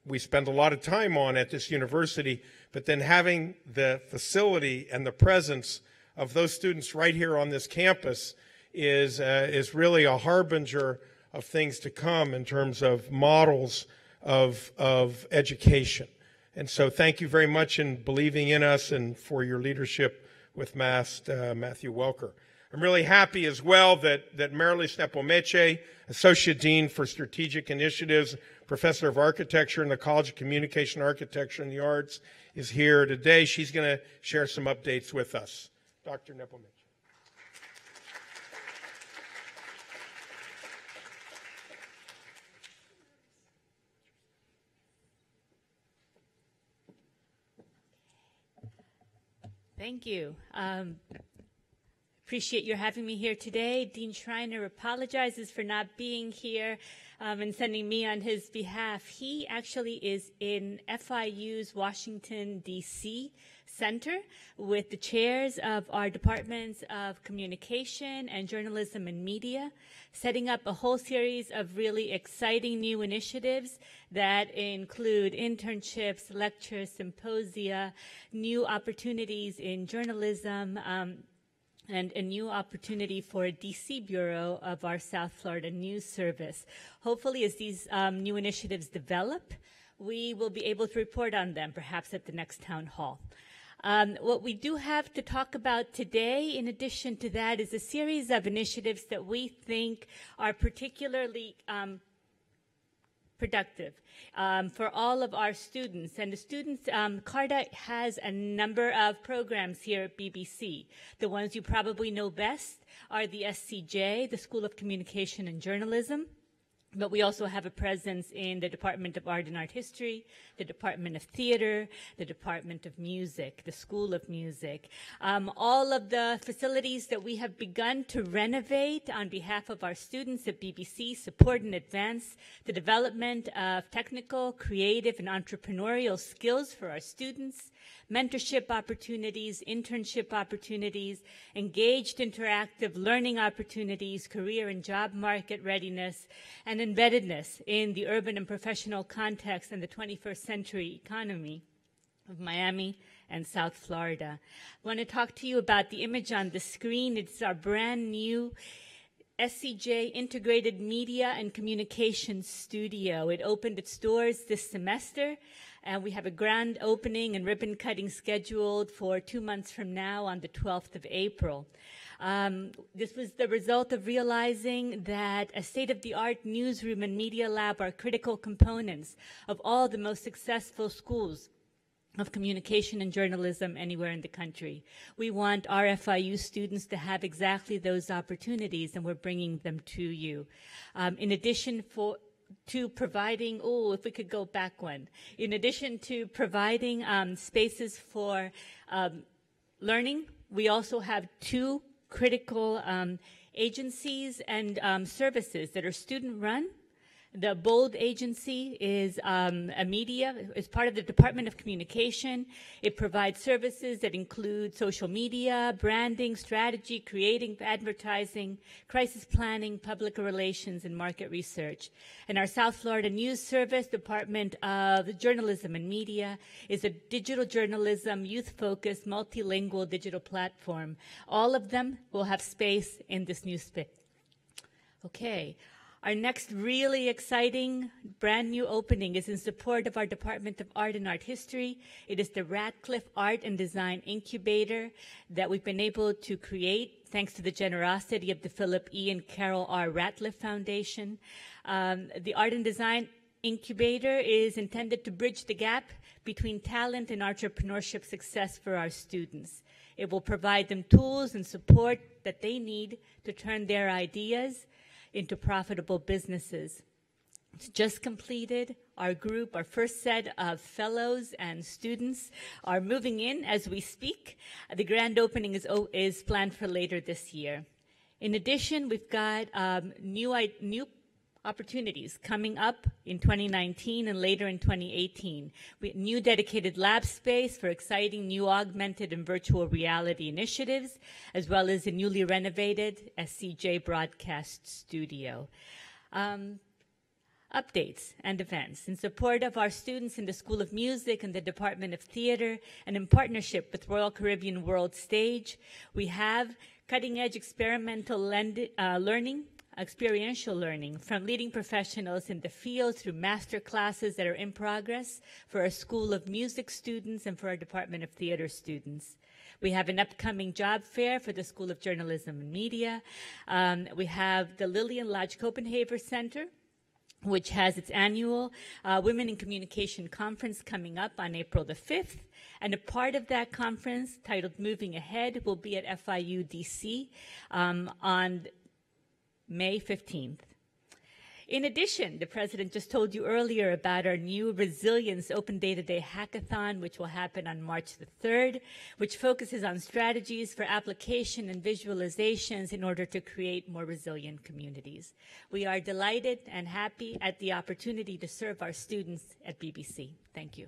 we spend a lot of time on at this university but then having the facility and the presence of those students right here on this campus is, uh, is really a harbinger of things to come in terms of models of, of education. And so thank you very much in believing in us and for your leadership with MAST, uh, Matthew Welker. I'm really happy as well that, that Marilys Nepomechie, Associate Dean for Strategic Initiatives, Professor of Architecture in the College of Communication Architecture and the Arts, is here today. She's going to share some updates with us. Dr. Nepomechie. Thank you. Um, appreciate your having me here today. Dean Schriner apologizes for not being here um, and sending me on his behalf. He actually is in FIU's Washington, D.C. Center with the chairs of our departments of communication and journalism and media, setting up a whole series of really exciting new initiatives that include internships, lectures, symposia, new opportunities in journalism, um, and a new opportunity for a DC bureau of our South Florida News Service. Hopefully, as these um, new initiatives develop, we will be able to report on them, perhaps at the next town hall. Um, what we do have to talk about today, in addition to that, is a series of initiatives that we think are particularly um, productive um, for all of our students. And the students, um, CARTA has a number of programs here at BBC. The ones you probably know best are the SCJ, the School of Communication and Journalism, but we also have a presence in the Department of Art and Art History, the Department of Theater, the Department of Music, the School of Music. Um, all of the facilities that we have begun to renovate on behalf of our students at BBC support and advance the development of technical, creative, and entrepreneurial skills for our students mentorship opportunities, internship opportunities, engaged interactive learning opportunities, career and job market readiness, and embeddedness in the urban and professional context and the 21st century economy of Miami and South Florida. I want to talk to you about the image on the screen. It's our brand new SCJ Integrated Media and Communications Studio. It opened its doors this semester and we have a grand opening and ribbon cutting scheduled for two months from now on the 12th of April. Um, this was the result of realizing that a state-of-the-art newsroom and media lab are critical components of all the most successful schools of communication and journalism anywhere in the country. We want RFIU students to have exactly those opportunities, and we're bringing them to you. Um, in addition, for to providing, oh, if we could go back one, in addition to providing um, spaces for um, learning, we also have two critical um, agencies and um, services that are student run the BOLD agency is um, a media, it's part of the Department of Communication. It provides services that include social media, branding, strategy, creating advertising, crisis planning, public relations, and market research. And our South Florida News Service, Department of Journalism and Media, is a digital journalism, youth-focused, multilingual digital platform. All of them will have space in this new space. Okay. Our next really exciting brand new opening is in support of our Department of Art and Art History. It is the Ratliff Art and Design Incubator that we've been able to create thanks to the generosity of the Philip E. and Carol R. Ratliff Foundation. Um, the Art and Design Incubator is intended to bridge the gap between talent and entrepreneurship success for our students. It will provide them tools and support that they need to turn their ideas into profitable businesses. It's just completed. Our group, our first set of fellows and students are moving in as we speak. The grand opening is, is planned for later this year. In addition, we've got um, new, new opportunities coming up in 2019 and later in 2018. We, new dedicated lab space for exciting new augmented and virtual reality initiatives, as well as a newly renovated SCJ broadcast studio. Um, updates and events in support of our students in the School of Music and the Department of Theater and in partnership with Royal Caribbean World Stage. We have cutting edge experimental uh, learning experiential learning from leading professionals in the field through master classes that are in progress for our School of Music students and for our Department of Theater students. We have an upcoming job fair for the School of Journalism and Media. Um, we have the Lillian Lodge Kopenhaver Center, which has its annual uh, Women in Communication Conference coming up on April the 5th. And a part of that conference, titled Moving Ahead, will be at FIU DC um, on May 15th. In addition, the president just told you earlier about our new Resilience Open Data Day hackathon, which will happen on March the 3rd, which focuses on strategies for application and visualizations in order to create more resilient communities. We are delighted and happy at the opportunity to serve our students at BBC. Thank you.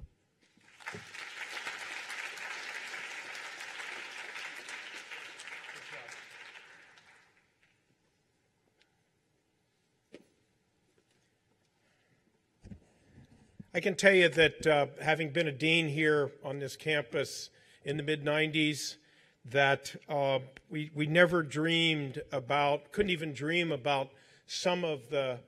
I can tell you that uh, having been a dean here on this campus in the mid 90s, that uh, we, we never dreamed about, couldn't even dream about some of the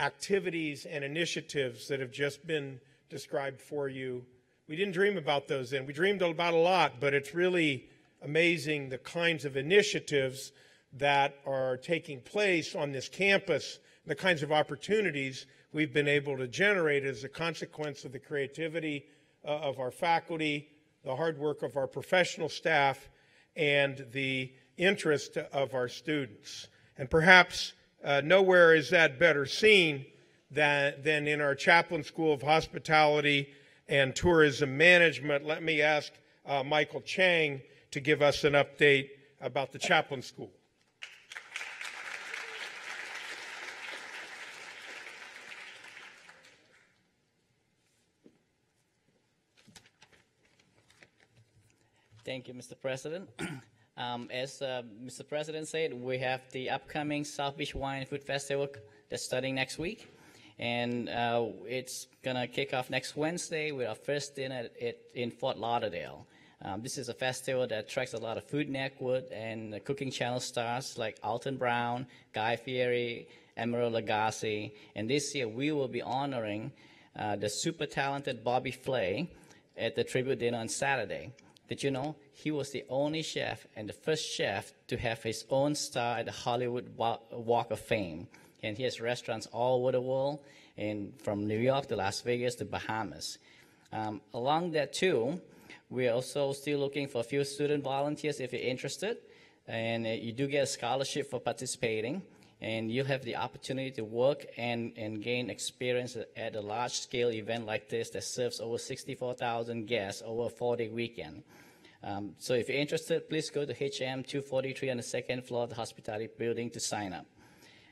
activities and initiatives that have just been described for you. We didn't dream about those then. We dreamed about a lot, but it's really amazing the kinds of initiatives that are taking place on this campus, the kinds of opportunities we've been able to generate as a consequence of the creativity uh, of our faculty, the hard work of our professional staff, and the interest of our students. And perhaps uh, nowhere is that better seen than, than in our Chaplin School of Hospitality and Tourism Management. Let me ask uh, Michael Chang to give us an update about the Chaplin School. Thank you, Mr. President. *clears throat* um, as uh, Mr. President said, we have the upcoming South Beach Wine Food Festival that's starting next week. And uh, it's going to kick off next Wednesday with our first dinner at, in Fort Lauderdale. Um, this is a festival that attracts a lot of Food Network and Cooking Channel stars like Alton Brown, Guy Fieri, Emeril Lagasse. And this year we will be honoring uh, the super talented Bobby Flay at the tribute dinner on Saturday. Did you know he was the only chef and the first chef to have his own star at the Hollywood Walk of Fame? And he has restaurants all over the world, and from New York to Las Vegas to Bahamas. Um, along that too, we're also still looking for a few student volunteers if you're interested, and uh, you do get a scholarship for participating and you'll have the opportunity to work and, and gain experience at a large scale event like this that serves over 64,000 guests over a four day weekend. Um, so if you're interested, please go to HM 243 on the second floor of the hospitality building to sign up.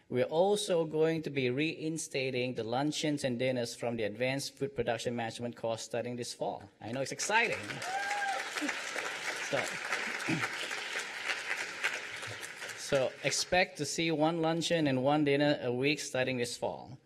We're also going to be reinstating the luncheons and dinners from the Advanced Food Production Management course starting this fall. I know it's exciting. so, *clears throat* so expect to see one luncheon and one dinner a week starting this fall.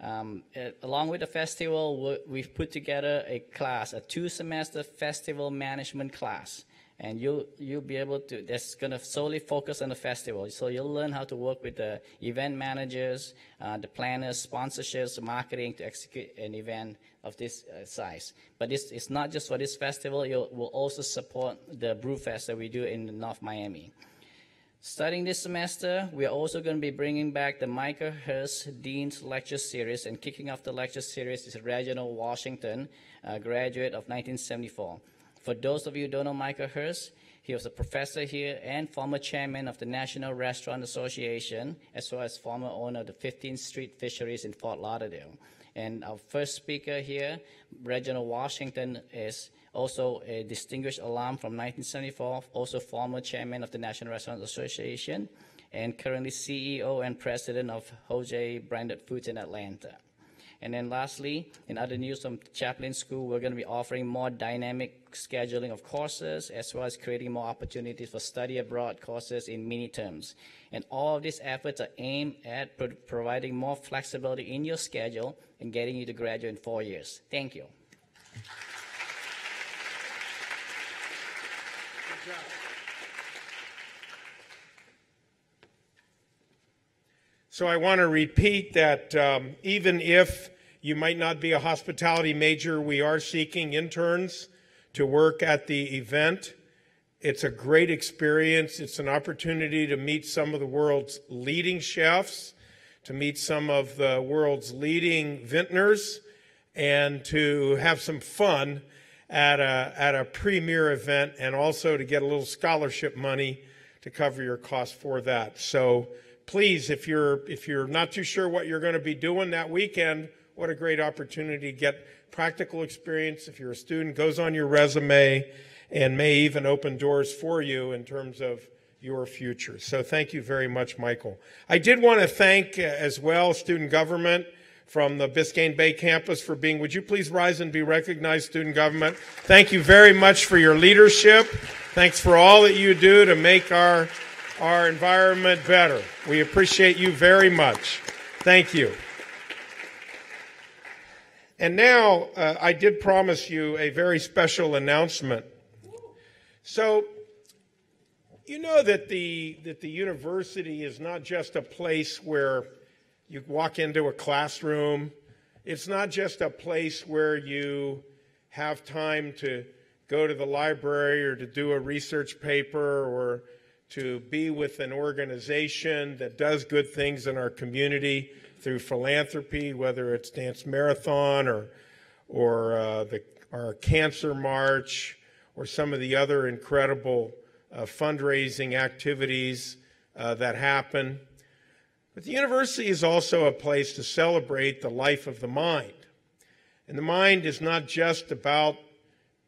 Um, it, along with the festival, we've put together a class, a two-semester festival management class, and you'll you'll be able to. That's going to solely focus on the festival. So you'll learn how to work with the event managers, uh, the planners, sponsorships, marketing to execute an event of this uh, size. But this it's not just for this festival. You'll will also support the Brewfest that we do in North Miami. Starting this semester, we are also going to be bringing back the Micah Hurst Dean's Lecture Series, and kicking off the lecture series is Reginald Washington, a graduate of 1974. For those of you who don't know Micah Hurst, he was a professor here and former chairman of the National Restaurant Association, as well as former owner of the 15th Street Fisheries in Fort Lauderdale. And our first speaker here, Reginald Washington, is also a distinguished alum from 1974, also former chairman of the National Restaurant Association, and currently CEO and president of Jose Branded Foods in Atlanta. And then lastly, in other news from Chaplin School, we're going to be offering more dynamic scheduling of courses, as well as creating more opportunities for study abroad courses in mini terms. And all of these efforts are aimed at pro- providing more flexibility in your schedule and getting you to graduate in four years. Thank you. So I want to repeat that um, even if you might not be a hospitality major, we are seeking interns to work at the event. It's a great experience. It's an opportunity to meet some of the world's leading chefs, to meet some of the world's leading vintners, and to have some fun at a, at a premier event, and also to get a little scholarship money to cover your costs for that. So please, if you're if you're not too sure what you're going to be doing that weekend, what a great opportunity to get practical experience. If you're a student, goes on your resume and may even open doors for you in terms of your future. So thank you very much, Michael. I did want to thank uh, as well student government from the Biscayne Bay campus for being, would you please rise and be recognized, student government? Thank you very much for your leadership. Thanks for all that you do to make our, our environment better. We appreciate you very much. Thank you. And now, uh, I did promise you a very special announcement. So, you know that the, that the university is not just a place where you walk into a classroom. It's not just a place where you have time to go to the library or to do a research paper or to be with an organization that does good things in our community through philanthropy, whether it's Dance Marathon or, or uh, the, our Cancer March or some of the other incredible uh, fundraising activities uh, that happen. But the university is also a place to celebrate the life of the mind. And the mind is not just about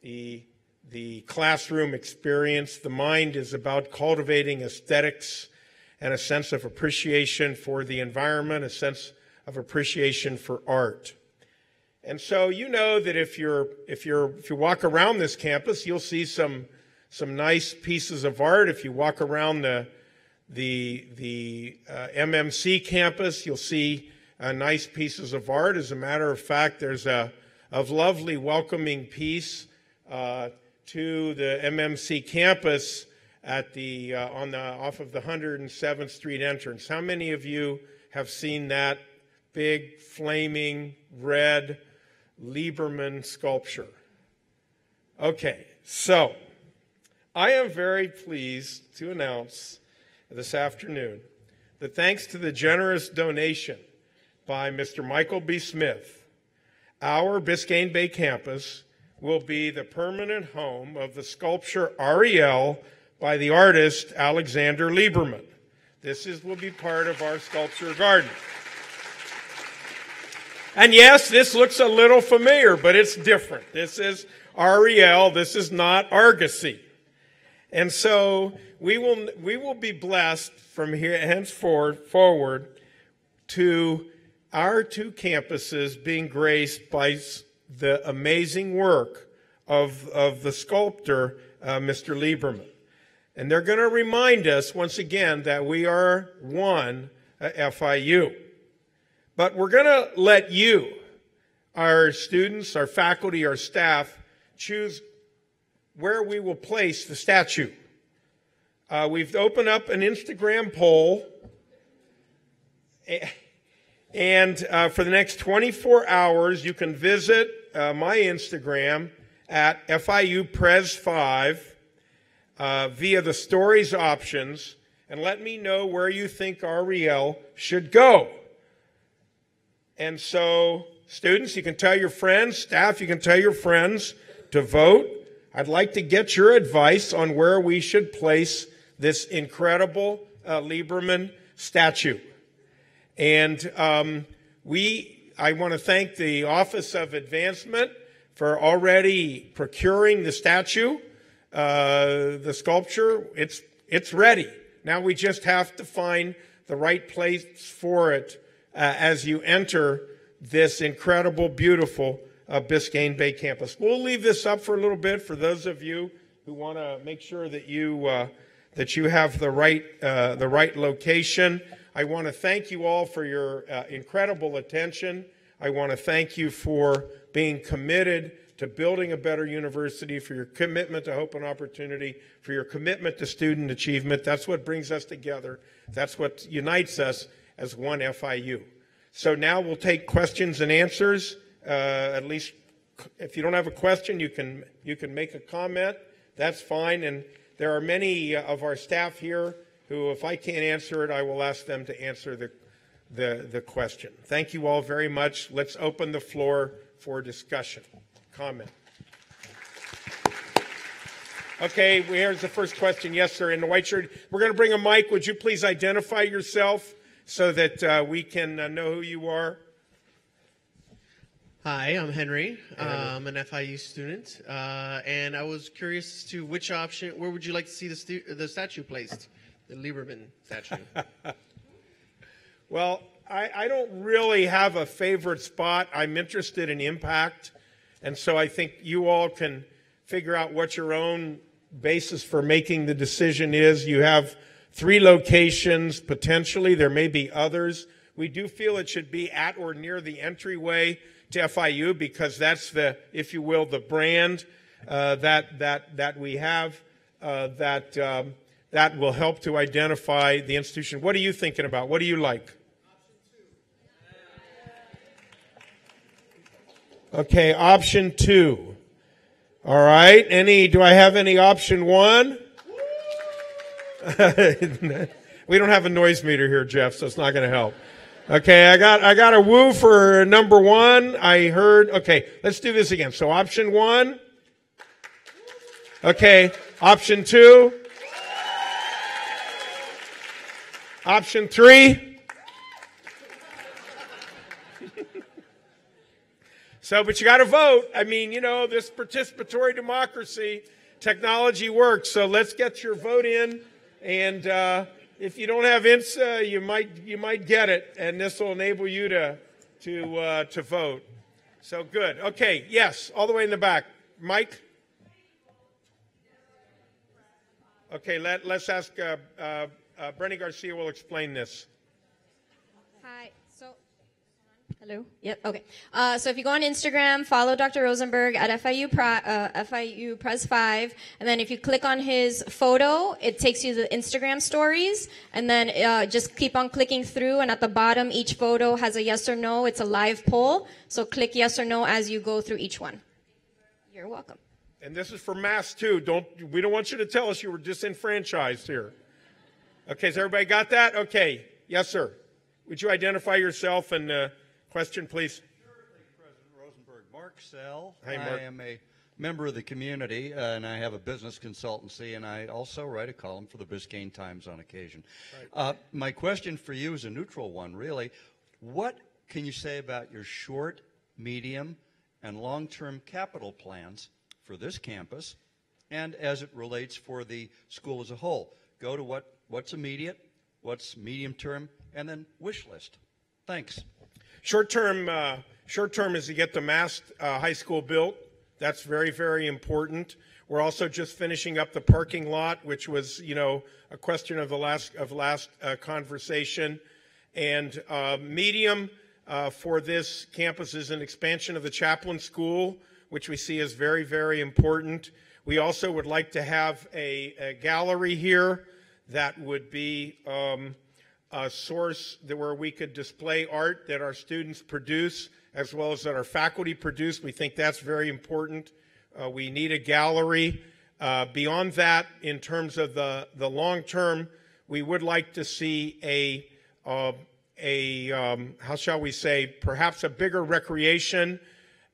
the, the classroom experience, the mind is about cultivating aesthetics and a sense of appreciation for the environment, a sense of appreciation for art. And so you know that if you're if you're if you walk around this campus, you'll see some some nice pieces of art. If you walk around the the the uh, MMC campus, you'll see uh, nice pieces of art. As a matter of fact, there's a, a lovely welcoming piece uh, to the MMC campus at the uh, on the off of the 107th Street entrance. How many of you have seen that big flaming red Liberman sculpture? Okay, so I am very pleased to announce this afternoon that thanks to the generous donation by Mr. Michael B. Smith, our Biscayne Bay campus will be the permanent home of the sculpture Ariel by the artist Alexander Liberman. This is, will be part of our sculpture garden. And yes, this looks a little familiar, but it's different. This is Ariel. This is not Argosy. And so we will, we will be blessed from here henceforward forward to our two campuses being graced by the amazing work of, of the sculptor, uh, Mr. Liberman. And they're going to remind us once again that we are one at FIU. But we're going to let you, our students, our faculty, our staff, choose where we will place the statue. Uh, we've opened up an Instagram poll. And uh, for the next 24 hours, you can visit uh, my Instagram at FIU Pres 5 uh, via the stories options, and let me know where you think Ariel should go. And so, students, you can tell your friends, staff, you can tell your friends to vote. I'd like to get your advice on where we should place this incredible uh, Liberman statue. And um, we, I want to thank the Office of Advancement for already procuring the statue, uh, the sculpture. It's it's ready. Now we just have to find the right place for it uh, as you enter this incredible, beautiful uh, Biscayne Bay campus. We'll leave this up for a little bit for those of you who want to make sure that you uh, that you have the right uh, the right location. I want to thank you all for your uh, incredible attention. I want to thank you for being committed to building a better university, for your commitment to hope and opportunity, for your commitment to student achievement. That's what brings us together. That's what unites us as one FIU. So now we'll take questions and answers. Uh, at least if you don't have a question, you can, you can make a comment. That's fine. And there are many uh, of our staff here who, if I can't answer it, I will ask them to answer the, the, the question. Thank you all very much. Let's open the floor for discussion, comment. Okay, here's the first question. Yes, sir, in the white shirt. We're going to bring a mic. Would you please identify yourself so that uh, we can uh, know who you are? Hi, I'm Henry. I'm an FIU student, uh, and I was curious as to which option, where would you like to see the, stu- the statue placed? The Liberman statue. *laughs* Well, I, I don't really have a favorite spot. I'm interested in impact. And so I think you all can figure out what your own basis for making the decision is. You have three locations, potentially. There may be others. We do feel it should be at or near the entryway to FIU because that's the, if you will, the brand uh, that, that, that we have uh, that, um, that will help to identify the institution. What are you thinking about? What do you like? Okay, option two. All right. Any? Do I have any option one? *laughs* we don't have a noise meter here, Jeff, so it's not going to help. Okay, I got I got a woo for number one. I heard. Okay, let's do this again. So option one. Okay, option two. Option three. So, but you got to vote. I mean, you know, this participatory democracy, technology works. So let's get your vote in. And uh, if you don't have Insta, you might you might get it, and this will enable you to to uh, to vote. So good. Okay. Yes, all the way in the back, Mike. Okay. Let let's ask. Uh, uh, uh, Brenny Garcia will explain this. Hi. So, hello. Yep. Okay. Uh, so if you go on Instagram, follow Dr. Rosenberg at FIU Pro, uh, FIU Pres Five, and then if you click on his photo, it takes you to the Instagram stories, and then uh, just keep on clicking through. And at the bottom, each photo has a yes or no. It's a live poll, so click yes or no as you go through each one. You're welcome. And this is for mass too. Don't we don't want you to tell us you were disenfranchised here. Okay, has everybody got that? Okay. Yes, sir. Would you identify yourself and uh, question, please? President Rosenberg. Mark Sell. Hi, Mark. I am a member of the community, uh, and I have a business consultancy, and I also write a column for the Biscayne Times on occasion. Uh, my question for you is a neutral one, really. What can you say about your short, medium, and long-term capital plans for this campus, and as it relates for the school as a whole? Go to what, what's immediate, what's medium term, and then wish list. Thanks. Short term, uh, short term is to get the Mast uh, High School built. That's very, very important. We're also just finishing up the parking lot, which was, you know, a question of the last of last uh, conversation. And uh, medium uh, for this campus is an expansion of the Chaplin School, which we see as very, very important. We also would like to have a, a gallery here that would be um, a source that where we could display art that our students produce as well as that our faculty produce. We think that's very important. Uh, we need a gallery. Uh, beyond that, in terms of the, the long term, we would like to see a, uh, a um, how shall we say, perhaps a bigger recreation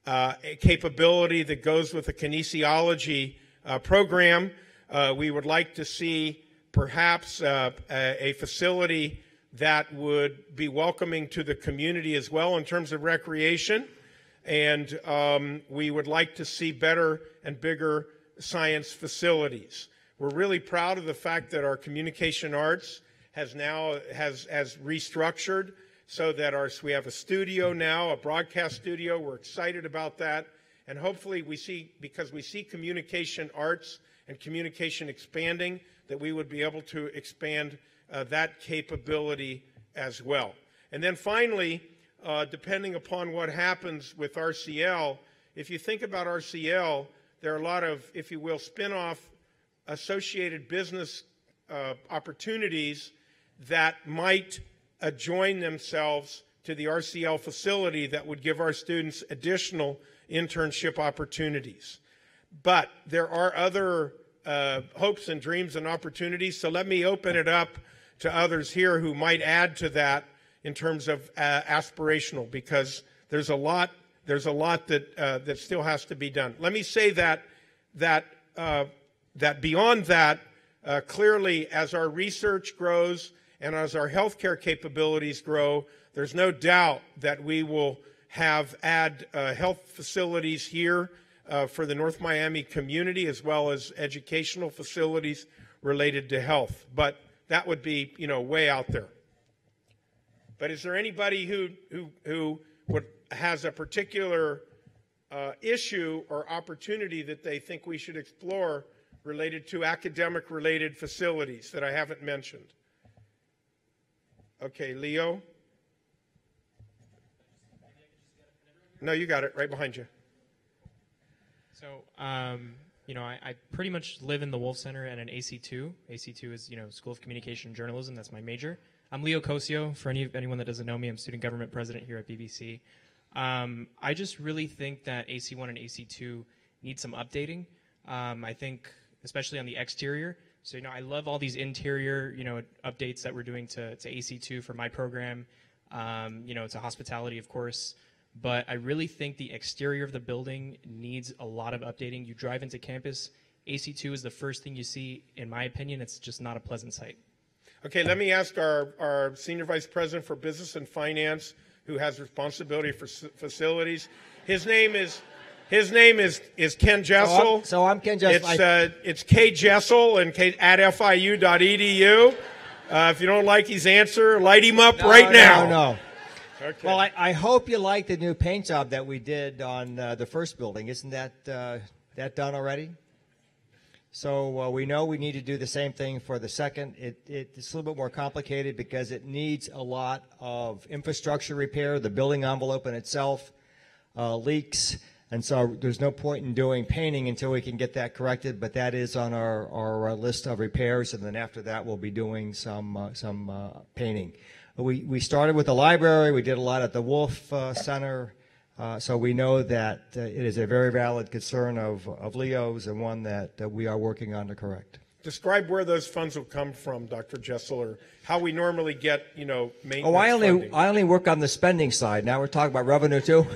uh, capability that goes with the kinesiology uh, program. Uh, we would like to see perhaps a, a facility that would be welcoming to the community as well in terms of recreation. And um, we would like to see better and bigger science facilities. We're really proud of the fact that our communication arts has now has has restructured so that our we have a studio now, a broadcast studio. We're excited about that, and hopefully we see because we see communication arts and communication expanding that we would be able to expand uh, that capability as well. And then finally, uh, depending upon what happens with RCL, if you think about RCL, there are a lot of, if you will, spin off associated business uh, opportunities that might join themselves to the RCL facility that would give our students additional internship opportunities. But there are other uh, hopes and dreams and opportunities, so let me open it up to others here who might add to that in terms of uh, aspirational, because there's a lot there's a lot that uh, that still has to be done. Let me say that that uh, that beyond that, uh, clearly as our research grows and as our healthcare capabilities grow, there's no doubt that we will have add uh, health facilities here uh, for the North Miami community as well as educational facilities related to health. But that would be, you know, way out there. But is there anybody who who who would has a particular uh, issue or opportunity that they think we should explore related to academic related facilities that I haven't mentioned? Okay, Leo. No, you got it right behind you. So, um, you know, I, I, pretty much live in the Wolfe Center and an AC2. AC2 is, you know, School of Communication and Journalism. That's my major. I'm Leo Cosio. For any, anyone that doesn't know me, I'm student government president here at BBC. Um, I just really think that AC1 and AC2 need some updating. Um, I think, especially on the exterior. So, you know, I love all these interior, you know, updates that we're doing to, to AC2 for my program. Um, you know, to hospitality, of course but I really think the exterior of the building needs a lot of updating. You drive into campus, AC2 is the first thing you see. In my opinion, it's just not a pleasant sight. Okay, let me ask our, our Senior Vice President for Business and Finance, who has responsibility for facilities. His name is his name is, is Ken Jessell. So I'm, so I'm Ken Jessell. It's, uh, it's K Jessel and K, at FIU.edu. Uh, if you don't like his answer, light him up no, right now. No, no. Okay. Well, I, I, hope you like the new paint job that we did on uh, the first building. Isn't that uh, that done already? So uh, we know we need to do the same thing for the second. It, it's a little bit more complicated because it needs a lot of infrastructure repair. The building envelope in itself uh, leaks, and so there's no point in doing painting until we can get that corrected. But that is on our, our list of repairs, and then after that we'll be doing some uh, some uh, painting. We, we started with the library. We did a lot at the Wolfe uh, Center. Uh, so we know that uh, it is a very valid concern of, of Leo's and one that, that we are working on to correct. Describe where those funds will come from, Dr. Jessell, or how we normally get, you know, maintenance Oh, I only, funding. I only work on the spending side. Now we're talking about revenue too.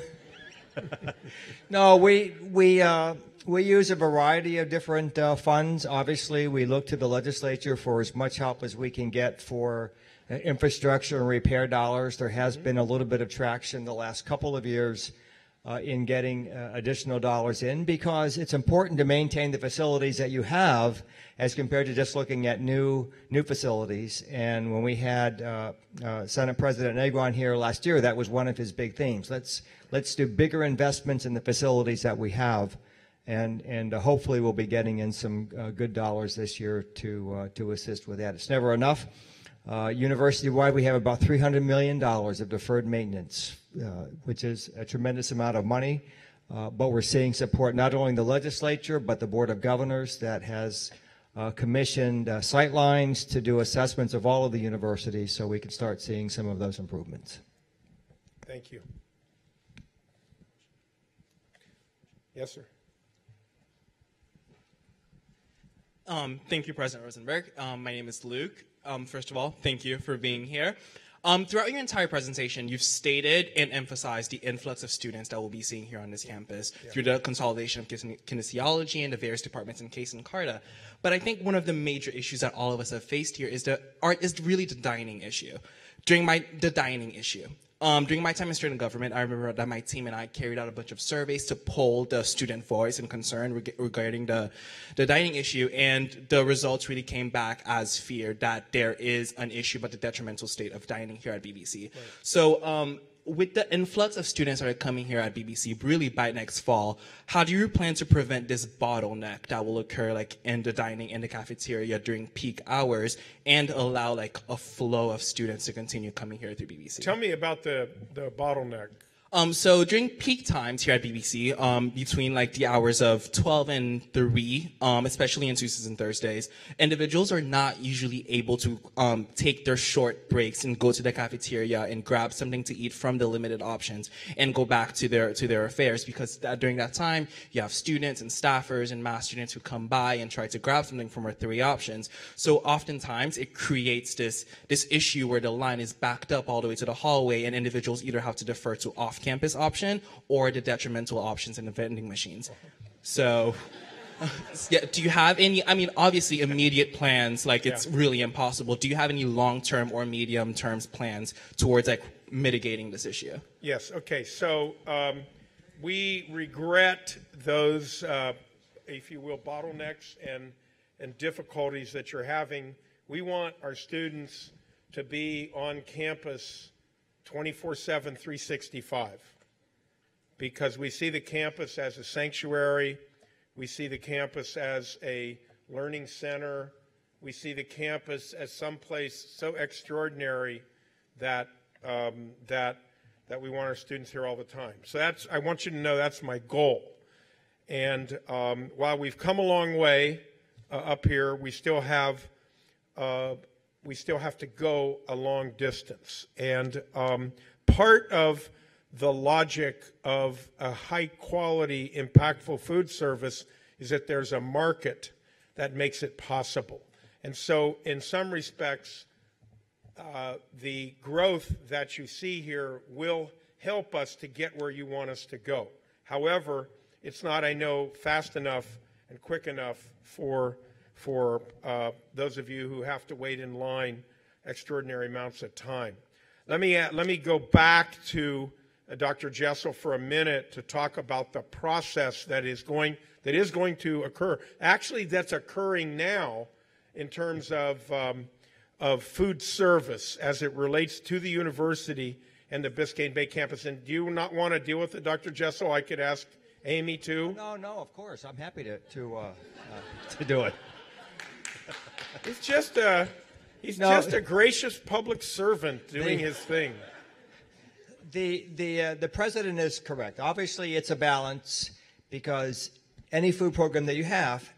*laughs* no, we, we, uh, we use a variety of different uh, funds. Obviously, we look to the legislature for as much help as we can get for infrastructure and repair dollars. There has been a little bit of traction the last couple of years uh, in getting uh, additional dollars in because it's important to maintain the facilities that you have as compared to just looking at new new facilities. And when we had uh, uh Senate President Negron here last year, that was one of his big themes. Let's let's do bigger investments in the facilities that we have. And, and uh, hopefully we'll be getting in some good dollars this year to, to assist with that. It's never enough. Uh, University-wide, we have about $300 million of deferred maintenance, uh, which is a tremendous amount of money. Uh, but we're seeing support not only in the legislature, but the Board of Governors that has uh, commissioned uh, Sightlines to do assessments of all of the universities so we can start seeing some of those improvements. Thank you. Yes, sir. Um, thank you, President Rosenberg. Um, my name is Luke. Um, first of all, thank you for being here. Um, throughout your entire presentation, you've stated and emphasized the influx of students that we'll be seeing here on this campus through the consolidation of kinesiology and the various departments in CASE and CARTA. But I think one of the major issues that all of us have faced here is the art is really the dining issue. During my the dining issue, um, during my time in student government, I remember that my team and I carried out a bunch of surveys to poll the student voice and concern reg- regarding the, the dining issue, and the results really came back as fear that there is an issue about the detrimental state of dining here at BBC. So, um, with the influx of students that are coming here at BBC, really by next fall, how do you plan to prevent this bottleneck that will occur, like in the dining in the cafeteria during peak hours, and allow like a flow of students to continue coming here through BBC? Tell me about the, the bottleneck. Um, so during peak times here at BBC, um, between like the hours of 12 and 3, um, especially on Tuesdays and Thursdays, individuals are not usually able to um, take their short breaks and go to the cafeteria and grab something to eat from the limited options and go back to their to their affairs because that, during that time you have students and staffers and MAST students who come by and try to grab something from our three options. So oftentimes it creates this this issue where the line is backed up all the way to the hallway and individuals either have to defer to off-campus option or the detrimental options in the vending machines. So *laughs* yeah, do you have any I mean obviously immediate plans like it's Yeah. really impossible. Do you have any long-term or medium-term plans towards like mitigating this issue? Yes, okay, so um, we regret those, uh, if you will, bottlenecks and, and difficulties that you're having. We want our students to be on campus 24 7, 365, because we see the campus as a sanctuary, we see the campus as a learning center, we see the campus as someplace so extraordinary that um, that that we want our students here all the time. So that's I want you to know that's my goal. And um, while we've come a long way uh, up here, we still have uh, we still have to go a long distance. And um, part of the logic of a high quality, impactful food service is that there's a market that makes it possible. And so, in some respects, uh, the growth that you see here will help us to get where you want us to go. However, it's not, I know, fast enough and quick enough for for uh, those of you who have to wait in line extraordinary amounts of time. Let me uh, let me go back to uh, Dr. Jessell for a minute to talk about the process that is going that is going to occur. Actually, that's occurring now in terms of um, of food service as it relates to the university and the Biscayne Bay campus. And do you not want to deal with it, Dr. Jessell? I could ask Amy too. No, no, of course. I'm happy to to uh, uh, to do it. He's just a he's No. just a gracious public servant doing The- his thing. The the uh, the president is correct. Obviously, it's a balance because any food program that you have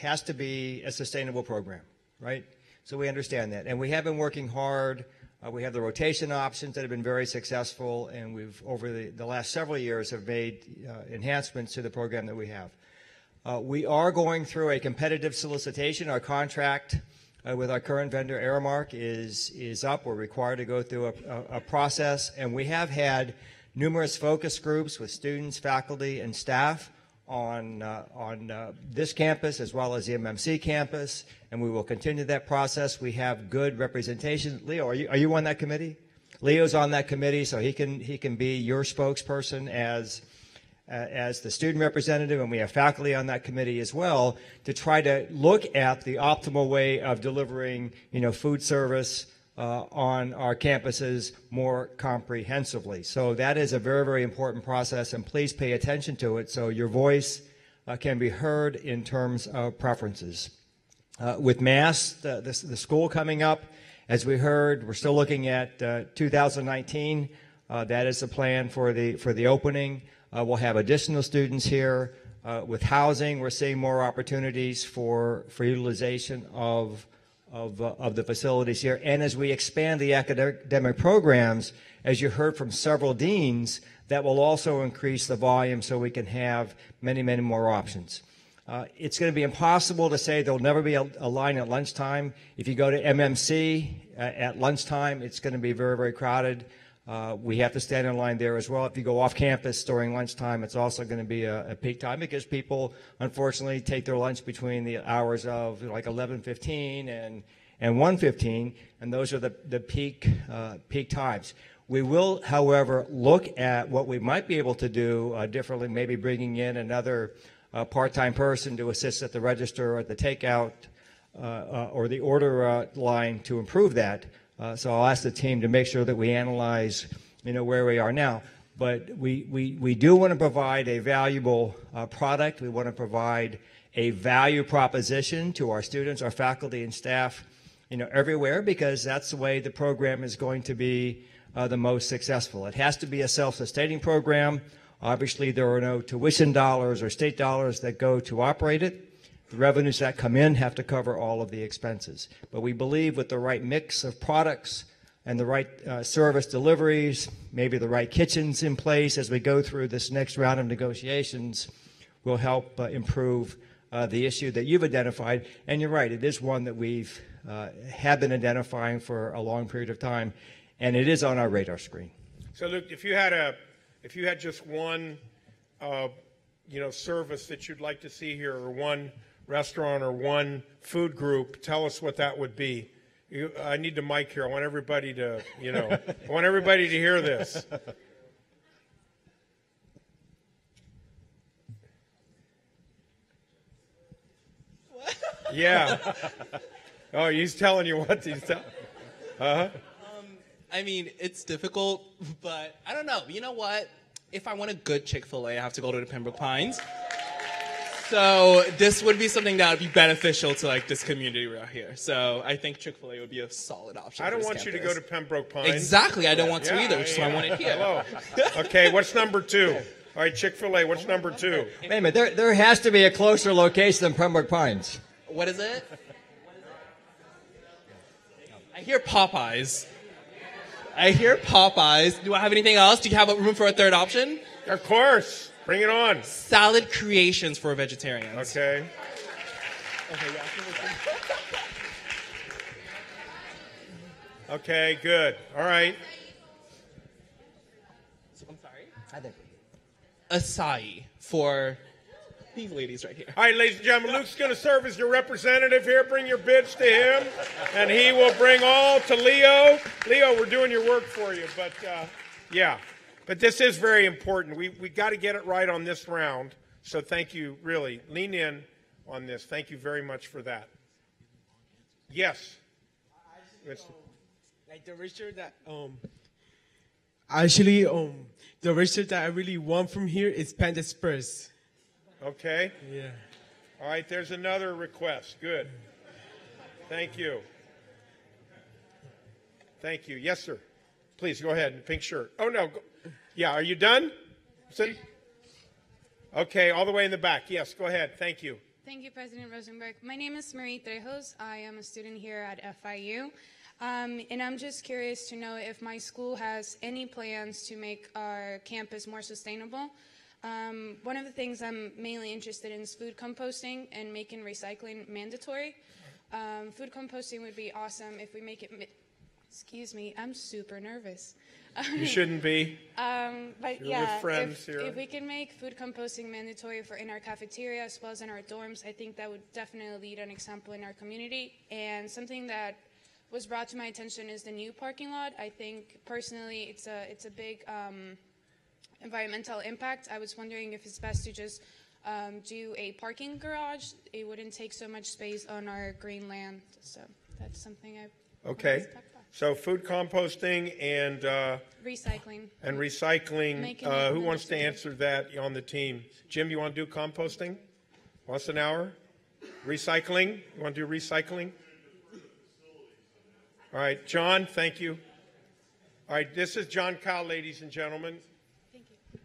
has to be a sustainable program, right? So we understand that, and we have been working hard. Uh, we have the rotation options that have been very successful, and we've over the, the last several years have made uh, enhancements to the program that we have. Uh, we are going through a competitive solicitation. Our contract uh, with our current vendor, Aramark, is is up. We're required to go through a, a, a process, and we have had numerous focus groups with students, faculty, and staff on uh, on uh, this campus as well as the MMC campus, and we will continue that process. We have good representation. Leo, are you are you on that committee? Leo's on that committee, so he can he can be your spokesperson as as the student representative, and we have faculty on that committee as well to try to look at the optimal way of delivering, you know, food service uh, on our campuses more comprehensively. So that is a very, very important process, and please pay attention to it so your voice uh, can be heard in terms of preferences. Uh, with MAST, the, the, the school coming up, as we heard, we're still looking at uh, 2019. Uh, that is the plan for the for the opening. Uh, we'll have additional students here. Uh, with housing, we're seeing more opportunities for for utilization of of, uh, of the facilities here. And as we expand the academic programs, as you heard from several deans, that will also increase the volume so we can have many, many more options. Uh, it's going to be impossible to say there'll never be a, a line at lunchtime. If you go to MMC uh, at lunchtime, it's going to be very, very crowded. Uh, we have to stand in line there as well. If you go off campus during lunchtime, it's also going to be a, a peak time because people, unfortunately, take their lunch between the hours of like 11:15 and and 1:15, and those are the the peak uh, peak times. We will, however, look at what we might be able to do uh, differently, maybe bringing in another uh, part-time person to assist at the register or at the takeout uh, or the order line to improve that. Uh, so I'll ask the team to make sure that we analyze, you know, where we are now. But we, we, we do want to provide a valuable uh, product. We want to provide a value proposition to our students, our faculty and staff, you know, everywhere because that's the way the program is going to be uh, the most successful. It has to be a self-sustaining program. Obviously, there are no tuition dollars or state dollars that go to operate it. The revenues that come in have to cover all of the expenses. But we believe with the right mix of products and the right uh, service deliveries, maybe the right kitchens in place as we go through this next round of negotiations, will help uh, improve uh, the issue that you've identified. And you're right, it is one that we've uh, have been identifying for a long period of time, and it is on our radar screen. So, Luke, if you had a, if you had just one, uh, you know, service that you'd like to see here, or one restaurant or one food group, tell us what that would be. You, I need the mic here. I want everybody to, you know, *laughs* I want everybody to hear this. *laughs* Yeah. Oh, he's telling you what he's telling. Uh huh. I mean, it's difficult, but I don't know. You know what? If I want a good Chick fil A, I have to go to the Pembroke Pines. So this would be something that would be beneficial to like this community right here. So I think Chick Fil A would be a solid option. I don't this want you to go to Pembroke Pines. Exactly, I don't want to either, which is why I want it here. Hello. Okay, what's number two? All right, Chick Fil A. What's number two? Wait a minute, there, there has to be a closer location than Pembroke Pines. What is it? I hear Popeyes. I hear Popeyes. Do I have anything else? Do you have room for a third option? Of course. Bring it on. Salad creations for vegetarians. Okay. Okay, yeah, okay, good. All right. I'm sorry? I think. Acai for these ladies right here. All right, ladies and gentlemen, Luke's going to serve as your representative here. Bring your bitch to him, and he will bring all to Leo. Leo, we're doing your work for you, but uh, yeah. But this is very important. We we got to get it right on this round. So thank you, really. Lean in on this. Thank you very much for that. Yes. Mr. Like the research that um actually um the research that I really want from here is Panda Express. Okay. Yeah. All right, there's another request. Good. Thank you. Thank you. Yes, sir. Please go ahead. Pink shirt. Oh, no. Go. Yeah, are you done? Okay, all the way in the back. Yes, go ahead. Thank you. Thank you, President Rosenberg. My name is Marie Trejos. I am a student here at FIU. Um, and I'm just curious to know if my school has any plans to make our campus more sustainable. Um, one of the things I'm mainly interested in is food composting and making recycling mandatory. Um, food composting would be awesome if we make it. Excuse me, I'm super nervous. You shouldn't be. *laughs* Um, but You're yeah, friends if, here. if we can make food composting mandatory for in our cafeteria as well as in our dorms, I think that would definitely lead an example in our community. And something that was brought to my attention is the new parking lot. I think personally, it's a it's a big um, environmental impact. I was wondering if it's best to just um, do a parking garage. It wouldn't take so much space on our green land. So that's something I Okay. So food composting and uh, recycling. and recycling. Making Uh, it who wants to answer that on the team? Jim, you want to do composting? Once an hour? Recycling? You want to do recycling? All right, John, thank you. All right, this is John Kyle, ladies and gentlemen. Thank you.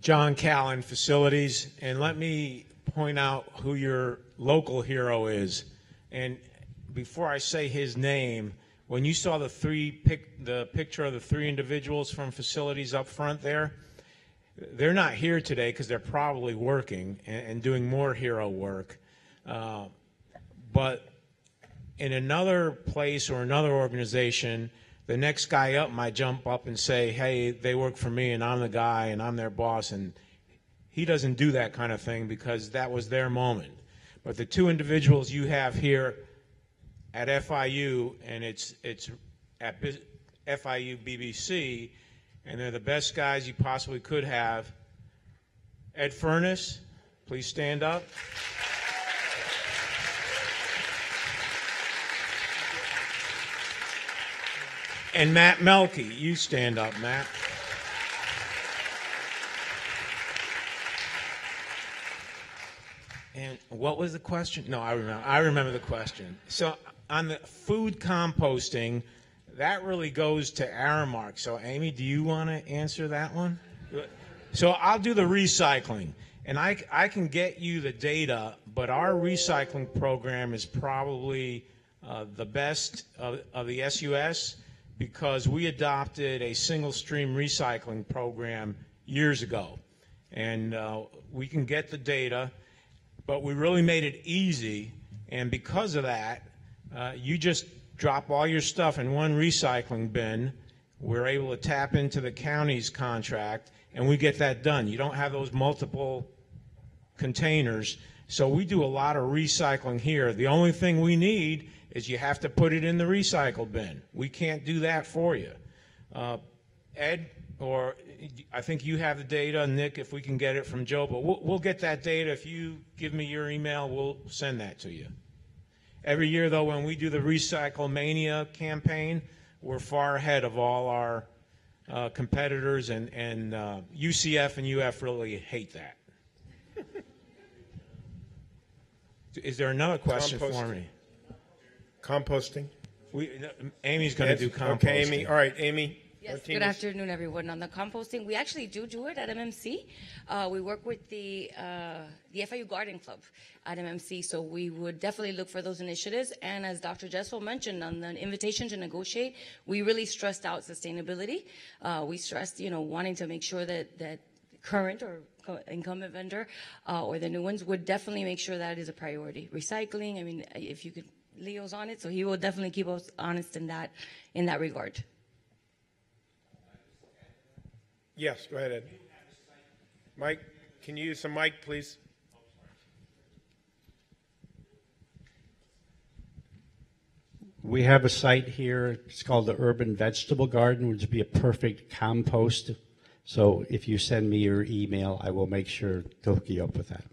John Callan, Facilities, and let me point out who your local hero is. And before I say his name, when you saw the three pic, the picture of the three individuals from Facilities up front there, they're not here today because they're probably working and, and doing more hero work. Uh, but in another place or another organization, the next guy up might jump up and say, Hey, they work for me and I'm the guy and I'm their boss. And he doesn't do that kind of thing because that was their moment. But the two individuals you have here at FIU, and it's, it's at FIU BBC, and they're the best guys you possibly could have. Ed Furness, please stand up. And Matt Melky, you stand up, Matt. And what was the question? No, I remember. I remember the question. So on the food composting, that really goes to Aramark. So Amy, do you want to answer that one? So I'll do the recycling, and I I can get you the data, but our recycling program is probably uh, the best of, of the SUS because we adopted a single stream recycling program years ago, and uh, we can get the data but we really made it easy. And because of that, uh, you just drop all your stuff in one recycling bin. We're able to tap into the county's contract, and we get that done. You don't have those multiple containers. So we do a lot of recycling here. The only thing we need is you have to put it in the recycle bin. We can't do that for you. Uh, Ed, or I think you have the data, Nick, if we can get it from Joe, but we'll, we'll get that data. If you give me your email, we'll send that to you. Every year, though, when we do the Recycle Mania campaign, we're far ahead of all our uh, competitors, and, and uh, UCF and UF really hate that. *laughs* Is there another question for me? Composting. We, Amy's going to do composting. Okay, Amy. All right, Amy. Yes, good afternoon, everyone. On the composting, we actually do do it at MMC. Uh, we work with the uh, the FIU Garden Club at MMC, so we would definitely look for those initiatives. And as Dr. Jessell mentioned, on the invitation to negotiate, we really stressed out sustainability. Uh, we stressed, you know, wanting to make sure that that current or incumbent vendor uh, or the new ones would definitely make sure that is a priority. Recycling, I mean, if you could, Leo's on it, so he will definitely keep us honest in that in that regard. Yes, go ahead, Ed. Mike, can you use some mic, please? We have a site here. It's called the Urban Vegetable Garden, which would be a perfect compost. So if you send me your email, I will make sure to hook you up with that.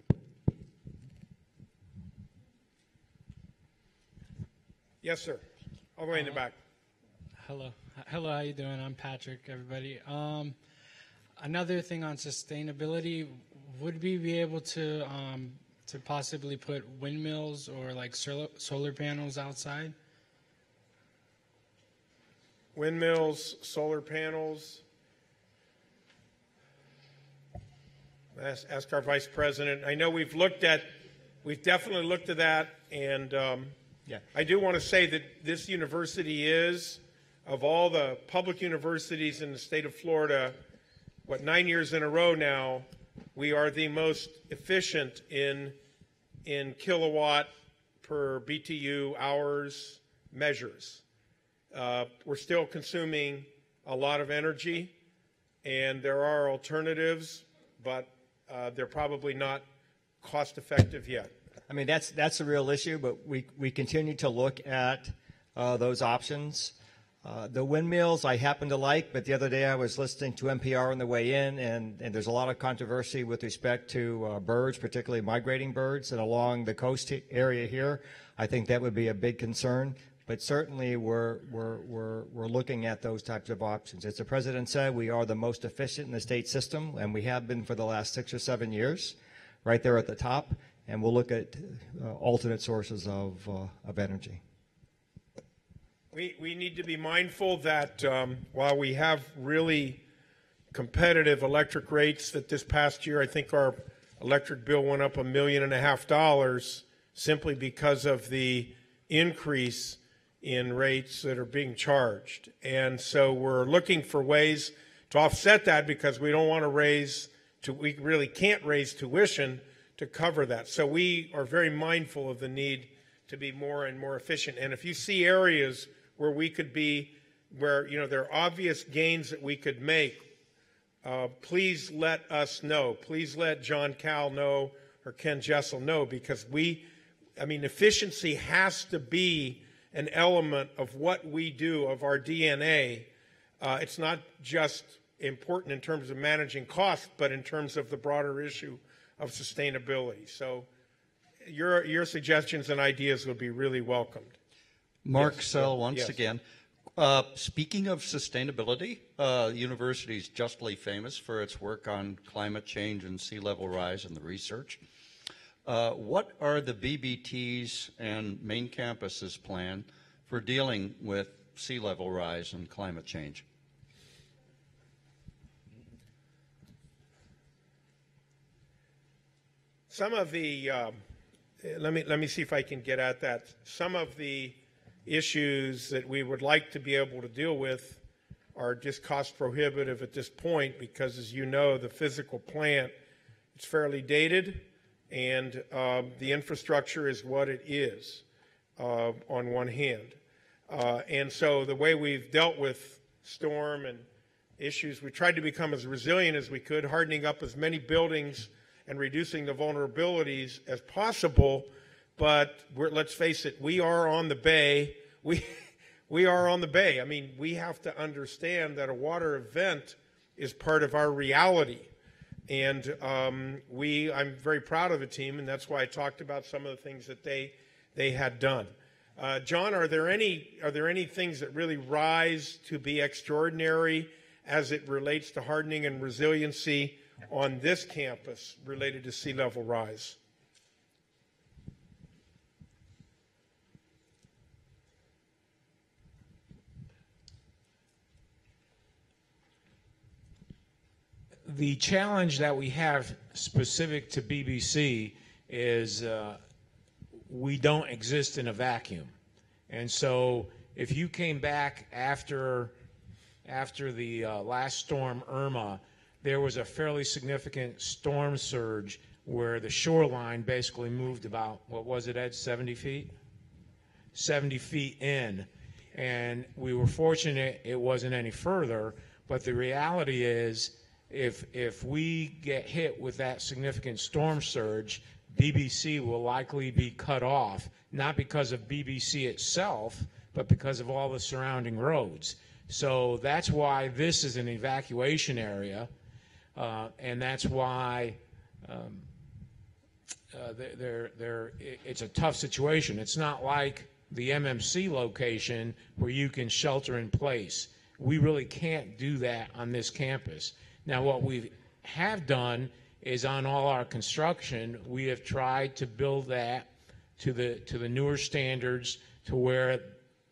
Yes, sir. All the way in the back. Hello, hello. How you doing? I'm Patrick. Everybody. Um, another thing on sustainability, would we be able to um, to possibly put windmills or like solar solar panels outside? Windmills, solar panels. Ask, ask our vice president. I know we've looked at, we've definitely looked at that, and um, Yeah. I do want to say that this university is, of all the public universities in the state of Florida, what nine years in a row now, we are the most efficient in in kilowatt per BTU hours measures. Uh, we're still consuming a lot of energy, and there are alternatives, but uh, they're probably not cost effective yet. I mean, that's, that's a real issue, but we, we continue to look at uh, those options. Uh, the windmills I happen to like, but the other day I was listening to NPR on the way in, and, and there's a lot of controversy with respect to uh, birds, particularly migrating birds, and along the coast area here. I think that would be a big concern. But certainly, we're, we're, we're, we're looking at those types of options. As the president said, we are the most efficient in the state system, and we have been for the last six or seven years, right there at the top. And we'll look at uh, alternate sources of, uh, of energy. We, we need to be mindful that um, while we have really competitive electric rates, that this past year I think our electric bill went up a million and a half dollars simply because of the increase in rates that are being charged. And so we're looking for ways to offset that because we don't want to raise to, we really can't raise tuition to cover that. So we are very mindful of the need to be more and more efficient. And if you see areas where we could be, where you know there are obvious gains that we could make, uh, please let us know. Please let John Cal know or Ken Jessell know because we, I mean, efficiency has to be an element of what we do, of our DNA. Uh, it's not just important in terms of managing costs, but in terms of the broader issue of sustainability. So your, your suggestions and ideas would be really welcomed. Mark Yes, Sell, once yes. again. Uh, speaking of sustainability, uh, the university is justly famous for its work on climate change and sea level rise and the research. Uh, what are the BBT's and main campus's plan for dealing with sea level rise and climate change? Some of the, um, let me, let me see if I can get at that. Some of the issues that we would like to be able to deal with are just cost prohibitive at this point because, as you know, the physical plant it's fairly dated, and um, the infrastructure is what it is uh, on one hand. Uh, and so the way we've dealt with storm and issues, we tried to become as resilient as we could, hardening up as many buildings and reducing the vulnerabilities as possible. But let's face it, we are on the bay. We, *laughs* we are on the bay. I mean, we have to understand that a water event is part of our reality. And um, we, I'm very proud of the team, and that's why I talked about some of the things that they, they had done. Uh, John, are there any are there any things that really rise to be extraordinary as it relates to hardening and resiliency on this campus related to sea level rise? The challenge that we have specific to BBC is uh, we don't exist in a vacuum. And so if you came back after after the uh, last storm Irma, there was a fairly significant storm surge where the shoreline basically moved about what was it Ed 70 feet 70 feet in and we were fortunate it wasn't any further but the reality is if if we get hit with that significant storm surge, BBC will likely be cut off, not because of BBC itself, but because of all the surrounding roads. So that's why this is an evacuation area, uh, and that's why um, uh, they're, they're, it's a tough situation. It's not like the MMC location where you can shelter in place. We really can't do that on this campus. Now, what we have done is on all our construction, we have tried to build that to the to the newer standards to where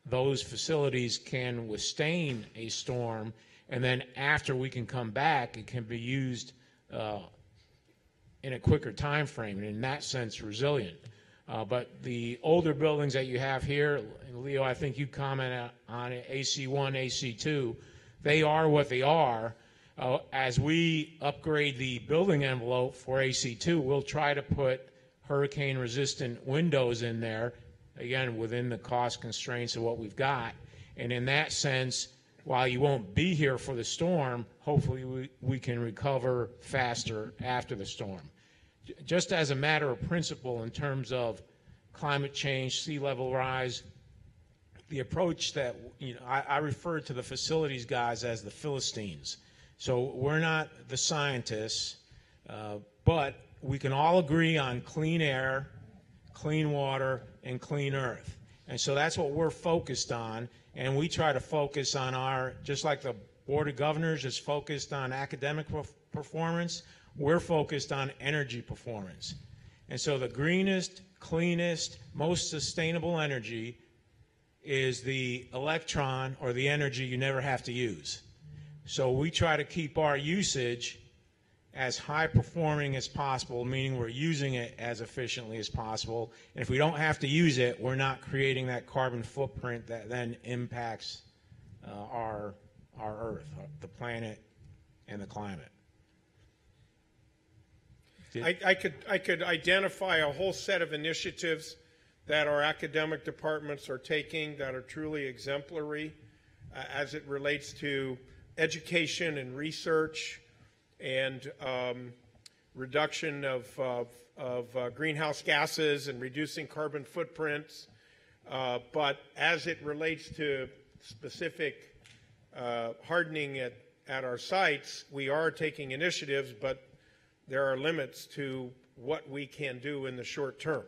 those facilities can withstand a storm, and then after we can come back, it can be used uh, in a quicker time frame, and in that sense, resilient. Uh, but the older buildings that you have here, Leo, I think you commented on it, AC1, AC2, they are what they are. Uh, as we upgrade the building envelope for AC2, we'll try to put hurricane resistant windows in there, again, within the cost constraints of what we've got. And in that sense, while you won't be here for the storm, hopefully we, we can recover faster after the storm. Just as a matter of principle in terms of climate change, sea level rise, the approach that, you know, I, I refer to the facilities guys as the Philistines. So we're not the scientists, uh, but we can all agree on clean air, clean water, and clean earth. And so that's what we're focused on. And we try to focus on our, just like the Board of Governors is focused on academic perf- performance, we're focused on energy performance. And so the greenest, cleanest, most sustainable energy is the electron or the energy you never have to use. So we try to keep our usage as high performing as possible, meaning we're using it as efficiently as possible. And if we don't have to use it, we're not creating that carbon footprint that then impacts uh, our, our Earth, uh, the planet, and the climate. I, I could I could identify a whole set of initiatives that our academic departments are taking that are truly exemplary uh, as it relates to education and research and um, reduction of, of, of uh, greenhouse gases and reducing carbon footprints. Uh, but as it relates to specific uh, hardening at, at our sites, we are taking initiatives, but there are limits to what we can do in the short term.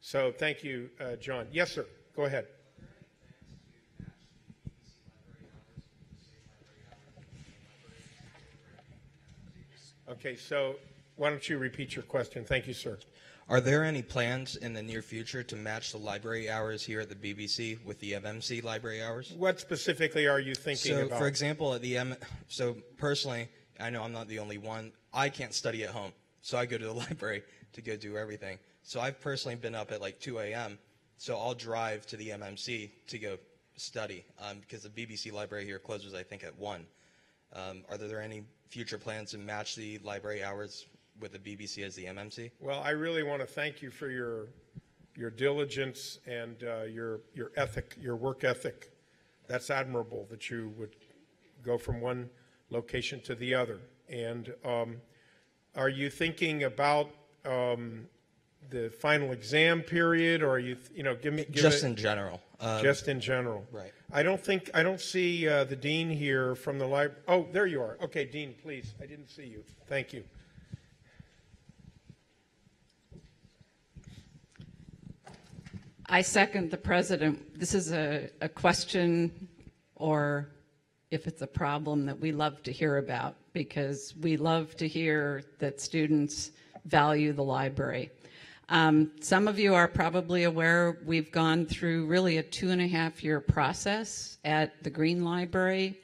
So thank you, uh, John. Yes, sir. Go ahead. Okay, so why don't you repeat your question? Thank you, sir. Are there any plans in the near future to match the library hours here at the BBC with the MMC library hours? What specifically are you thinking so, about? for example, at the M, so personally, I know I'm not the only one. I can't study at home, so I go to the *laughs* library to go do everything. So I've personally been up at like 2 a.m. So I'll drive to the MMC to go study um, because the BBC library here closes, I think, at one. Um, are there any future plans to match the library hours with the BBC as the MMC? Well, I really want to thank you for your your diligence and uh, your your ethic, your work ethic. That's admirable that you would go from one location to the other. And um, are you thinking about um, the final exam period, or are you, you know, give me give Just it- in general. Um, just in general. Right. I don't think I don't see uh, the dean here from the library. Oh, there you are. Okay, dean, please. I didn't see you. Thank you. I second the president. This is a, a question, or if it's a problem, that we love to hear about because we love to hear that students value the library. Um, some of you are probably aware we've gone through really a two and a half year process at the Green Library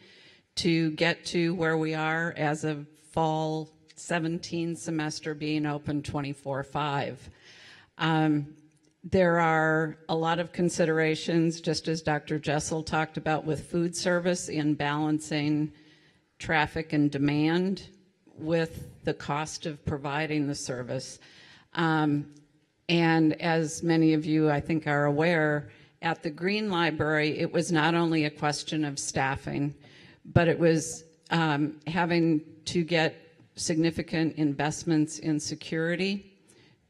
to get to where we are as of fall 17 semester being open 24 5. Um, there are a lot of considerations, just as Dr. Jessell talked about with food service in balancing traffic and demand with the cost of providing the service. Um, and as many of you, I think, are aware, at the Green Library, it was not only a question of staffing, but it was um, having to get significant investments in security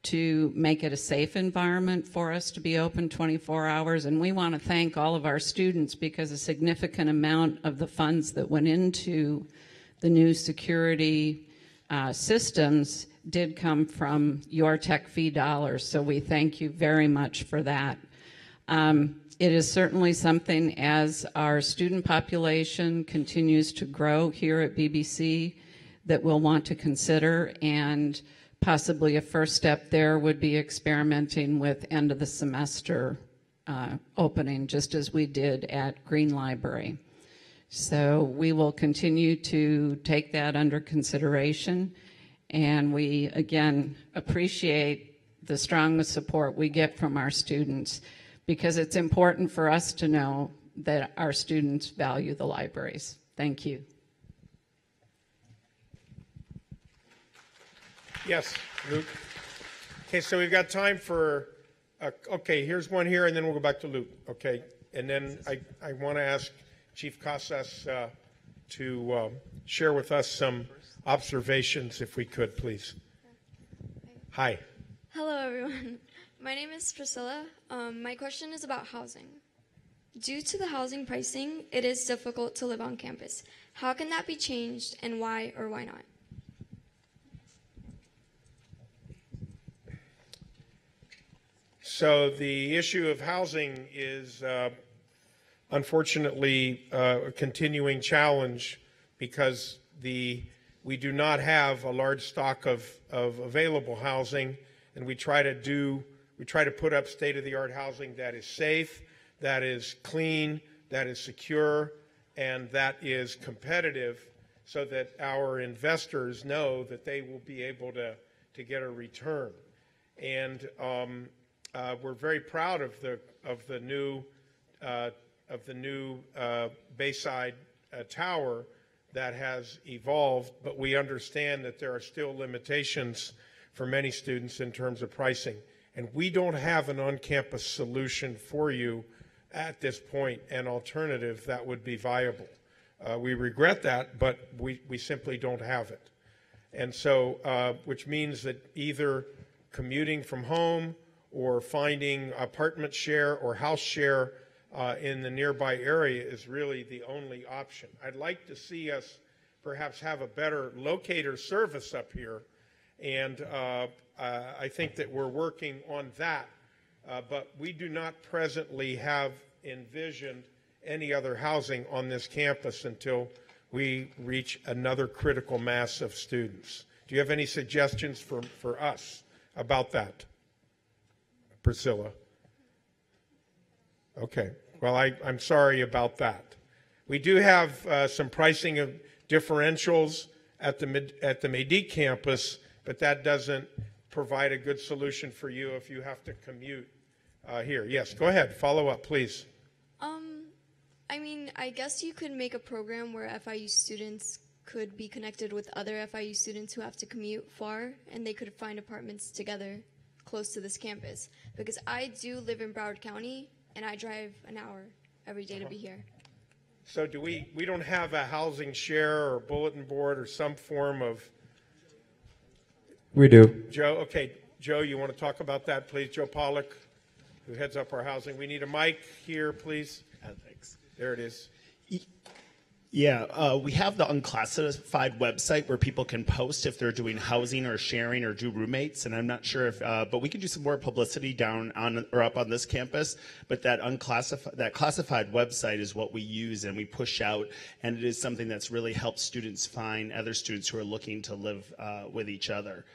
to make it a safe environment for us to be open 24 hours. And we want to thank all of our students because a significant amount of the funds that went into the new security uh, systems did come from your tech fee dollars. So we thank you very much for that. Um, it is certainly something as our student population continues to grow here at BBC that we'll want to consider and possibly a first step there would be experimenting with end of the semester uh, opening just as we did at Green Library. So we will continue to take that under consideration and we again appreciate the strong support we get from our students because it's important for us to know that our students value the libraries. Thank you. Yes, Luke. Okay, so we've got time for, uh, okay, here's one here, and then we'll go back to Luke, okay? And then I, I want to ask Chief Casas uh, to um, share with us some observations, if we could, please. Hi. Hello, everyone. *laughs* My name is Priscilla. Um, my question is about housing. Due to the housing pricing, it is difficult to live on campus. How can that be changed, and why or why not? So the issue of housing is uh, unfortunately uh, a continuing challenge because the we do not have a large stock of, of available housing, and we try to do we try to put up state of the art housing that is safe, that is clean, that is secure, and that is competitive, so that our investors know that they will be able to to get a return. And um, uh, we're very proud of the of the new uh, of the new uh, Bayside uh, Tower, that has evolved, but we understand that there are still limitations for many students in terms of pricing. And we don't have an on campus solution for you at this point, an alternative that would be viable. Uh, we regret that, but we, we simply don't have it. And so, uh, which means that either commuting from home or finding apartment share or house share uh, in the nearby area is really the only option. I'd like to see us perhaps have a better locator service up here, and uh, uh, I think that we're working on that. Uh, but we do not presently have envisioned any other housing on this campus until we reach another critical mass of students. Do you have any suggestions for, for us about that? Priscilla? Okay. Well, I, I'm sorry about that. We do have uh, some pricing of differentials at the, at the Maidique campus, but that doesn't provide a good solution for you if you have to commute uh, here. Yes, go ahead. Follow up, please. Um, I mean, I guess you could make a program where FIU students could be connected with other FIU students who have to commute far, and they could find apartments together close to this campus. Because I do live in Broward County, and I drive an hour every day to be here. So do we, we don't have a housing share or bulletin board or some form of, We do. Joe, okay, Joe, you want to talk about that, please? Joe Pollock, who heads up our housing. We need a mic here, please. Oh, thanks. There it is. Yeah, uh, we have the unclassified website where people can post if they're doing housing or sharing or do roommates. And I'm not sure if, uh, but we can do some more publicity down on or up on this campus. But that unclassified, that classified website is what we use and we push out, and it is something that's really helped students find other students who are looking to live uh, with each other.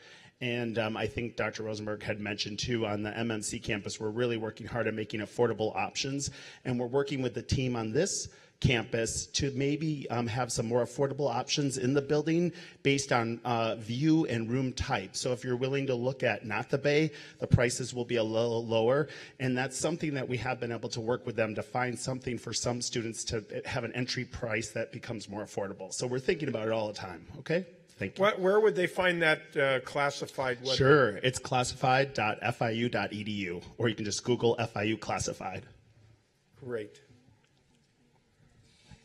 And um, I think Dr. Rosenberg had mentioned too on the MMC campus, we're really working hard at making affordable options. And we're working with the team on this campus to maybe um, have some more affordable options in the building based on uh, view and room type. So if you're willing to look at not the bay, the prices will be a little lower. And that's something that we have been able to work with them to find something for some students to have an entry price that becomes more affordable. So we're thinking about it all the time, okay? Thank you. What, where would they find that uh, classified? web- Sure, it's classified.fiu.edu, or you can just Google FIU classified. Great.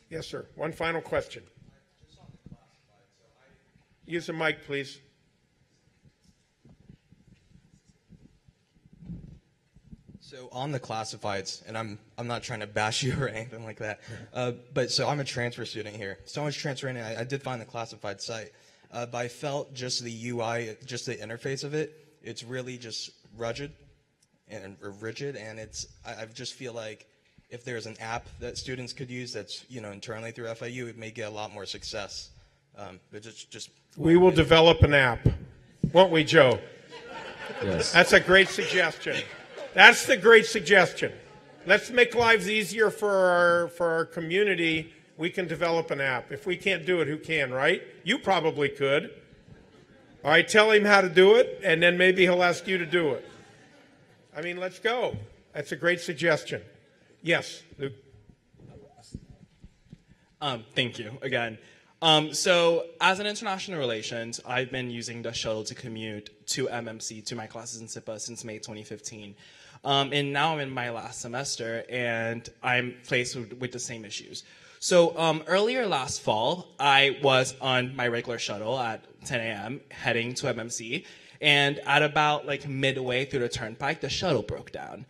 Yes, sir. One final question. Use the mic, please. So on the classifieds, and I'm I'm not trying to bash *laughs* you or anything like that, uh, but so I'm a transfer student here. So much transferring. I, I did find the classified site, uh, but I felt just the UI, just the interface of it, it's really just rugged and rigid, and it's I, I just feel like if there's an app that students could use that's you know internally through FIU, it may get a lot more success. Um, but just just We will develop an app, won't we, Joe? Yes. That's a great suggestion. That's the great suggestion. Let's make lives easier for our for our community. We can develop an app. If we can't do it, who can, right? You probably could. All right, tell him how to do it, and then maybe he'll ask you to do it. I mean, let's go. That's a great suggestion. Yes. Um, thank you again. Um, so, as an international relations, I've been using the shuttle to commute to MMC to my classes in SIPA since May 2015. Um, and now I'm in my last semester and I'm faced with, with the same issues. So, um, earlier last fall, I was on my regular shuttle at 10 a.m. heading to MMC. And at about like midway through the turnpike, the shuttle broke down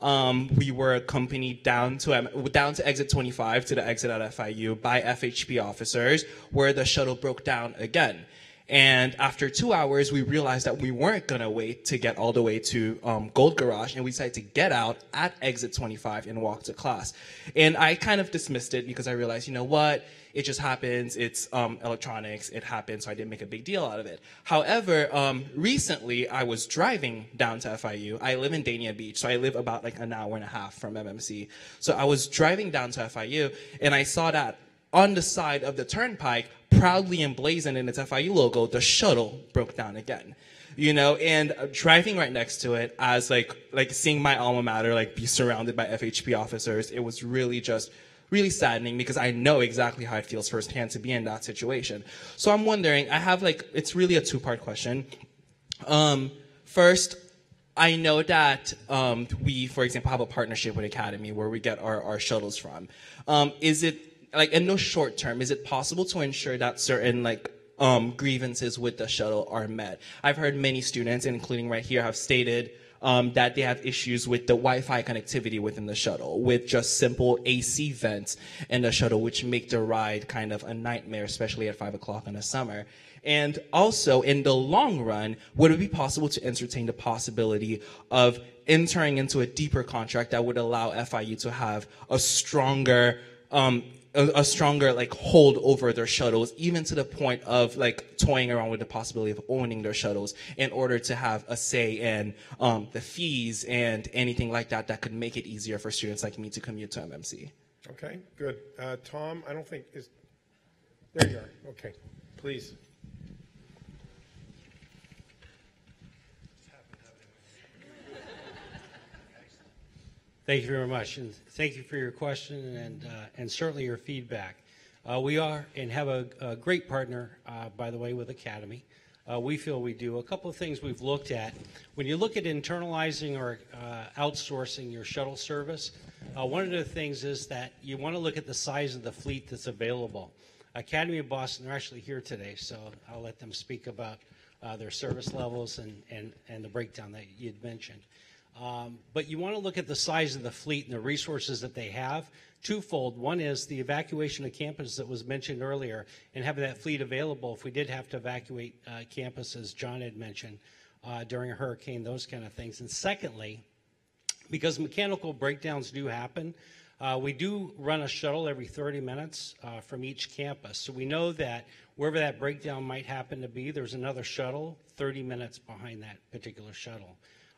um, we were accompanied down to um, down to exit 25 to the exit at FIU by FHP officers, where the shuttle broke down again. And after two hours, we realized that we weren't gonna wait to get all the way to um, Gold Garage, and we decided to get out at exit 25 and walk to class. And I kind of dismissed it because I realized, you know what? It just happens. It's um, electronics. It happens, so I didn't make a big deal out of it. However, um, recently I was driving down to FIU. I live in Dania Beach, so I live about like an hour and a half from MMC. So I was driving down to FIU, and I saw that on the side of the turnpike, proudly emblazoned in its FIU logo, the shuttle broke down again. You know, and uh, driving right next to it, as like like seeing my alma mater like be surrounded by FHP officers, it was really just really saddening because I know exactly how it feels firsthand to be in that situation. So I'm wondering, I have like, it's really a two part question. Um, first, I know that um, we, for example, have a partnership with Academy where we get our, our shuttles from. Um, is it like in the short term, is it possible to ensure that certain like um, grievances with the shuttle are met? I've heard many students, including right here, have stated um, that they have issues with the Wi-Fi connectivity within the shuttle, with just simple AC vents in the shuttle, which make the ride kind of a nightmare, especially at five o'clock in the summer. And also, in the long run, would it be possible to entertain the possibility of entering into a deeper contract that would allow FIU to have a stronger, um, a, a stronger like hold over their shuttles, even to the point of like toying around with the possibility of owning their shuttles in order to have a say in um, the fees and anything like that that could make it easier for students like me to commute to MMC. Okay, good. Uh, Tom, I don't think is. There you are. Okay, please. Thank you very much, and thank you for your question and, uh, and certainly your feedback. Uh, we are and have a, a great partner, uh, by the way, with Academy. Uh, we feel we do. A couple of things we've looked at. When you look at internalizing or uh, outsourcing your shuttle service, uh, one of the things is that you want to look at the size of the fleet that's available. Academy of Boston, they're actually here today, so I'll let them speak about their service levels and, and, and the breakdown that you'd mentioned. Um, but you want to look at the size of the fleet and the resources that they have twofold. One is the evacuation of campus that was mentioned earlier and having that fleet available if we did have to evacuate uh, campus, as John had mentioned, uh, during a hurricane, those kind of things. And secondly, because mechanical breakdowns do happen, uh, we do run a shuttle every 30 minutes uh, from each campus. So we know that wherever that breakdown might happen to be, there's another shuttle 30 minutes behind that particular shuttle.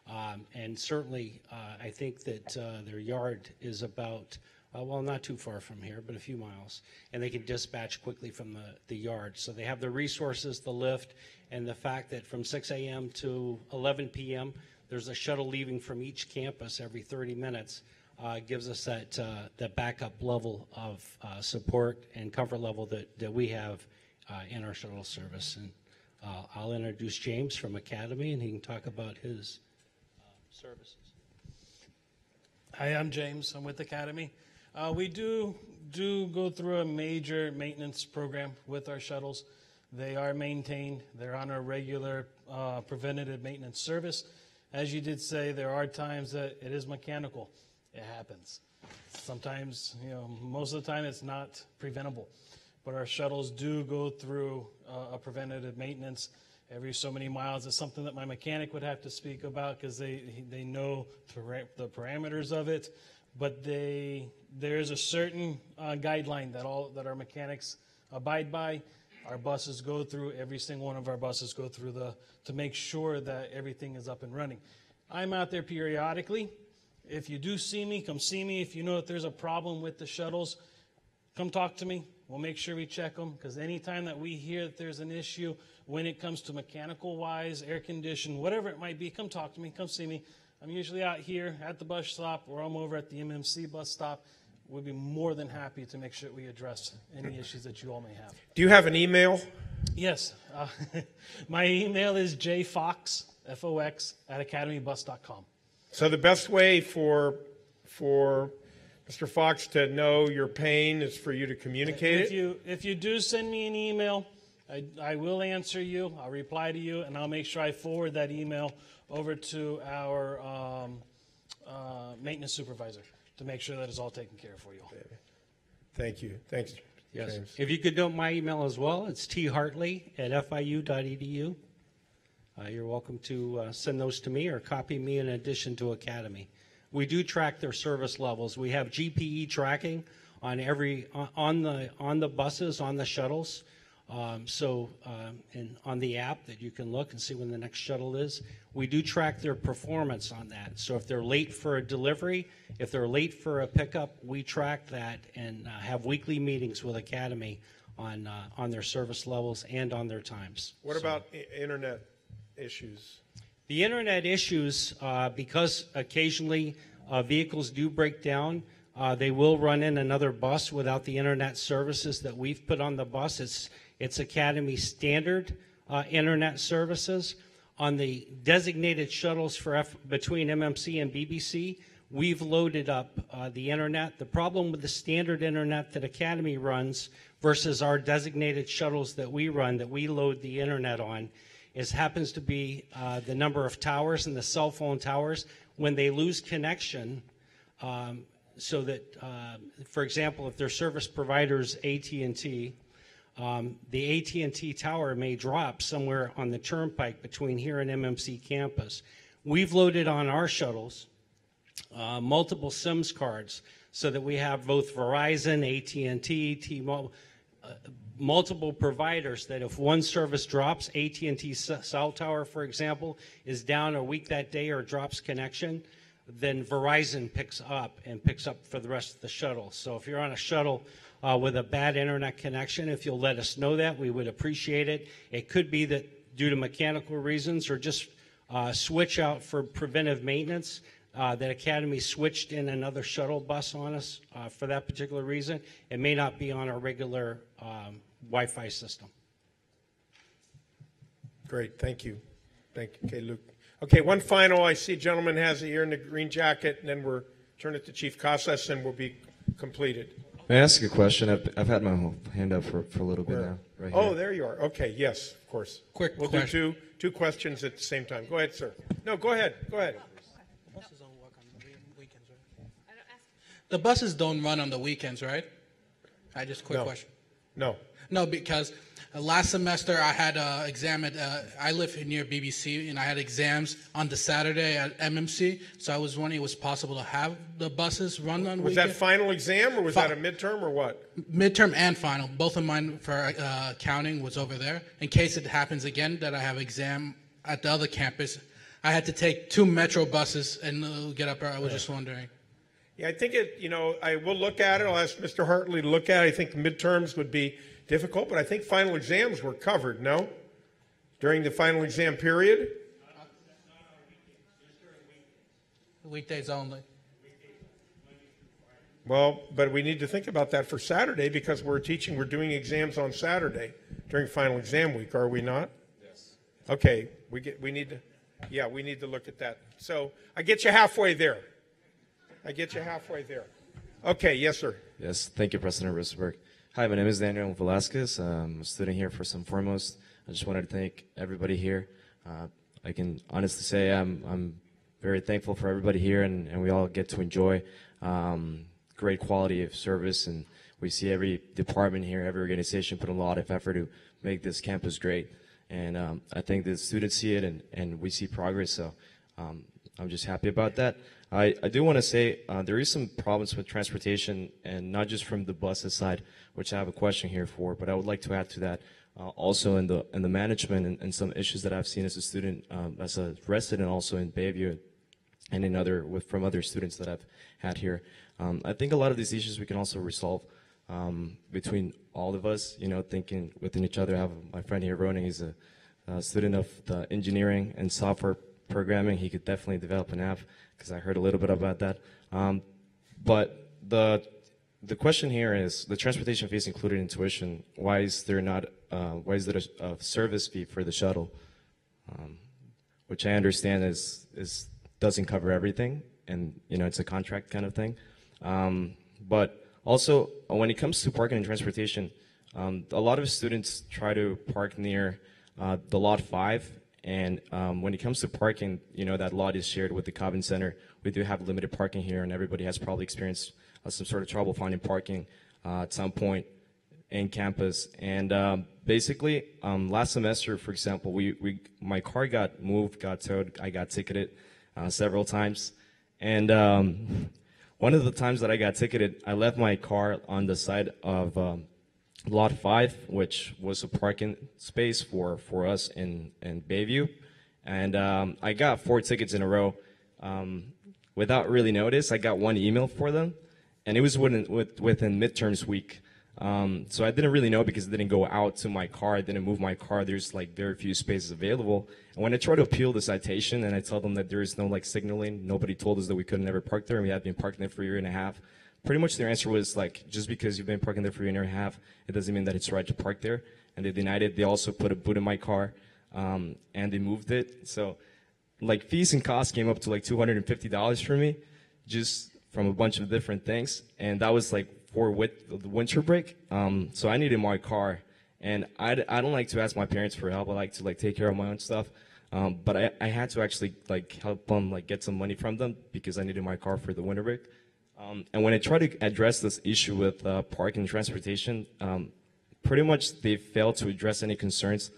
Um, and certainly, uh, I think that uh, their yard is about, uh, well, not too far from here, but a few miles. And they can dispatch quickly from the, the yard. So they have the resources, the lift, and the fact that from 6 a.m. to 11 p.m., there's a shuttle leaving from each campus every 30 minutes. Uh, gives us that uh, that backup level of uh, support and comfort level that, that we have in our shuttle service. And I'll introduce James from Academy, and he can talk about his services. Hi, I'm James. I'm with Academy. Uh, we do do go through a major maintenance program with our shuttles. They are maintained. They're on a regular uh, preventative maintenance service. As you did say, there are times that it is mechanical. It happens. Sometimes, you know, most of the time it's not preventable. But our shuttles do go through uh, a preventative maintenance every so many miles. is something that my mechanic would have to speak about because they they know the parameters of it. But they there is a certain uh, guideline that all that our mechanics abide by. Our buses go through every single one of our buses go through the to make sure that everything is up and running. I'm out there periodically. If you do see me, come see me. If you know that there's a problem with the shuttles, come talk to me. We'll make sure we check them because anytime that we hear that there's an issue when it comes to mechanical wise, air condition, whatever it might be, come talk to me, come see me. I'm usually out here at the bus stop or I'm over at the MMC bus stop. We'd be more than happy to make sure we address any issues that you all may have. Do you have an email? Yes. Uh, *laughs* my email is jfox, F-O-X, at academybus.com. So the best way for for Mr. Fox to know your pain is for you to communicate if it. you if you do send me an email, I, I will answer you. I'll reply to you, and I'll make sure I forward that email over to our um, uh, maintenance supervisor to make sure that it's all taken care of for you. Thank you. Thanks, Yes. James. If you could note my email as well, it's thartley at fiu.edu. Uh, you're welcome to uh, send those to me or copy me in addition to Academy. We do track their service levels. We have GPS tracking on every on- on the on the buses on the shuttles. Um, so um, and on the app that you can look and see when the next shuttle is. We do track their performance on that. So if they're late for a delivery, if they're late for a pickup, we track that and uh, have weekly meetings with Academy on uh, on their service levels and on their times. What So- about internet issues? the internet issues, uh, because occasionally uh, vehicles do break down, Uh, they will run in another bus without the internet services that we've put on the bus. It's, it's Academy standard uh, internet services. On the designated shuttles for F, between MMC and BBC, we've loaded up uh, the internet. The problem with the standard internet that Academy runs versus our designated shuttles that we run, that we load the internet on, is happens to be uh, the number of towers and the cell phone towers. When they lose connection, um, so that, uh, for example, if their service providers AT&T, um, the AT&T tower may drop somewhere on the turnpike between here and MMC campus. We've loaded on our shuttles uh, multiple SIMS cards so that we have both Verizon, AT&T, T-Mobile, uh, multiple providers that if one service drops, AT&T cell tower, for example, is down a week that day or drops connection, then Verizon picks up and picks up for the rest of the shuttle. So if you're on a shuttle uh, with a bad internet connection, if you'll let us know that, we would appreciate it. It could be that due to mechanical reasons or just uh, switch out for preventive maintenance, uh, that Academy switched in another shuttle bus on us uh, for that particular reason. It may not be on our regular um, Wi-Fi system. Great, thank you. Thank you. Okay, Luke. Okay, one final. I see gentleman has it here in the green jacket, and then we're turn it to Chief Casas, and we'll be completed. May I ask a question? I've, I've had my hand up for, for a little bit Where? now. Right oh, here. there you are. Okay, yes, of course. Quick We'll question. do two two questions at the same time. Go ahead, sir. No, go ahead. Go ahead. The buses don't run on the weekends, right? I just quick No. question. No. No, because uh, last semester I had an exam at. Uh, I live near BBC, and I had exams on the Saturday at MMC. So I was wondering, it was possible to have the buses run on Was weekend? that final exam, or was that a midterm, or what? midterm and final? Both of mine for uh, accounting was over there. In case it happens again that I have exam at the other campus, I had to take two metro buses and uh, get up there. I was just wondering. Yeah, I think it, you know, I will look at it. I'll ask Mr. Hartley to look at it. I think midterms would be difficult, but I think final exams were covered, no? During the final exam period? Weekdays only. Well, but we need to think about that for Saturday because we're teaching, we're doing exams on Saturday during final exam week, are we not? Yes. Okay, we get, we need to, yeah, we need to look at that. So I get you halfway there. I get you halfway there. Okay, yes, sir. Yes, thank you, President Rosenberg. Hi, my name is Daniel Velasquez. I'm a student here first and foremost. I just wanted to thank everybody here. Uh, I can honestly say I'm, I'm very thankful for everybody here, and, and we all get to enjoy um, great quality of service. And we see every department here, every organization put a lot of effort to make this campus great. And um, I think the students see it, and, and we see progress. So um, I'm just happy about that. I, I do want to say uh, there is some problems with transportation, and not just from the buses side, which I have a question here for, but I would like to add to that uh, also in the in the management and, and some issues that I've seen as a student, um, as a resident, also in Bayview, and in other with from other students that I've had here. Um, I think a lot of these issues we can also resolve um, between all of us. You know, thinking within each other. I have my friend here, Ronan. He's a, a student of the engineering and software programming. He could definitely develop an app because I heard a little bit about that. Um, but the the question here is the transportation fee is included in tuition. Why is there not? Uh, why is there a, a service fee for the shuttle? Um, which I understand is is doesn't cover everything, and you know it's a contract kind of thing. Um, but also when it comes to parking and transportation, um, a lot of students try to park near uh, the lot five and um, when it comes to parking, you know, that lot is shared with the Kovens Center. We do have limited parking here, and everybody has probably experienced uh, some sort of trouble finding parking uh, at some point in campus. And um, basically, um, last semester, for example, we, we my car got moved, got towed, I got ticketed uh, several times. And um, *laughs* one of the times that I got ticketed, I left my car on the side of um, lot five, which was a parking space for, for us in, in Bayview. And um, I got four tickets in a row. Um, without really notice, I got one email for them, and it was within, with, within midterms week. Um, so I didn't really know because it didn't go out to my car. I didn't move my car. There's like very few spaces available. And when I try to appeal the citation and I tell them that there is no like signaling, nobody told us that we could never park there, and we had been parking there for a year and a half. Pretty much their answer was like, just because you've been parking there for a year and a half, it doesn't mean that it's right to park there. And they denied it. They also put a boot in my car, um, and they moved it. So, like fees and costs came up to like two hundred and fifty dollars for me, just from a bunch of different things. And that was like for with the winter break. Um, so I needed my car, and I, I don't like to ask my parents for help. I like to like take care of my own stuff. Um, but I, I had to actually like help them like get some money from them because I needed my car for the winter break. Um, and when I try to address this issue with uh, parking and transportation, um, pretty much they failed to address any concerns.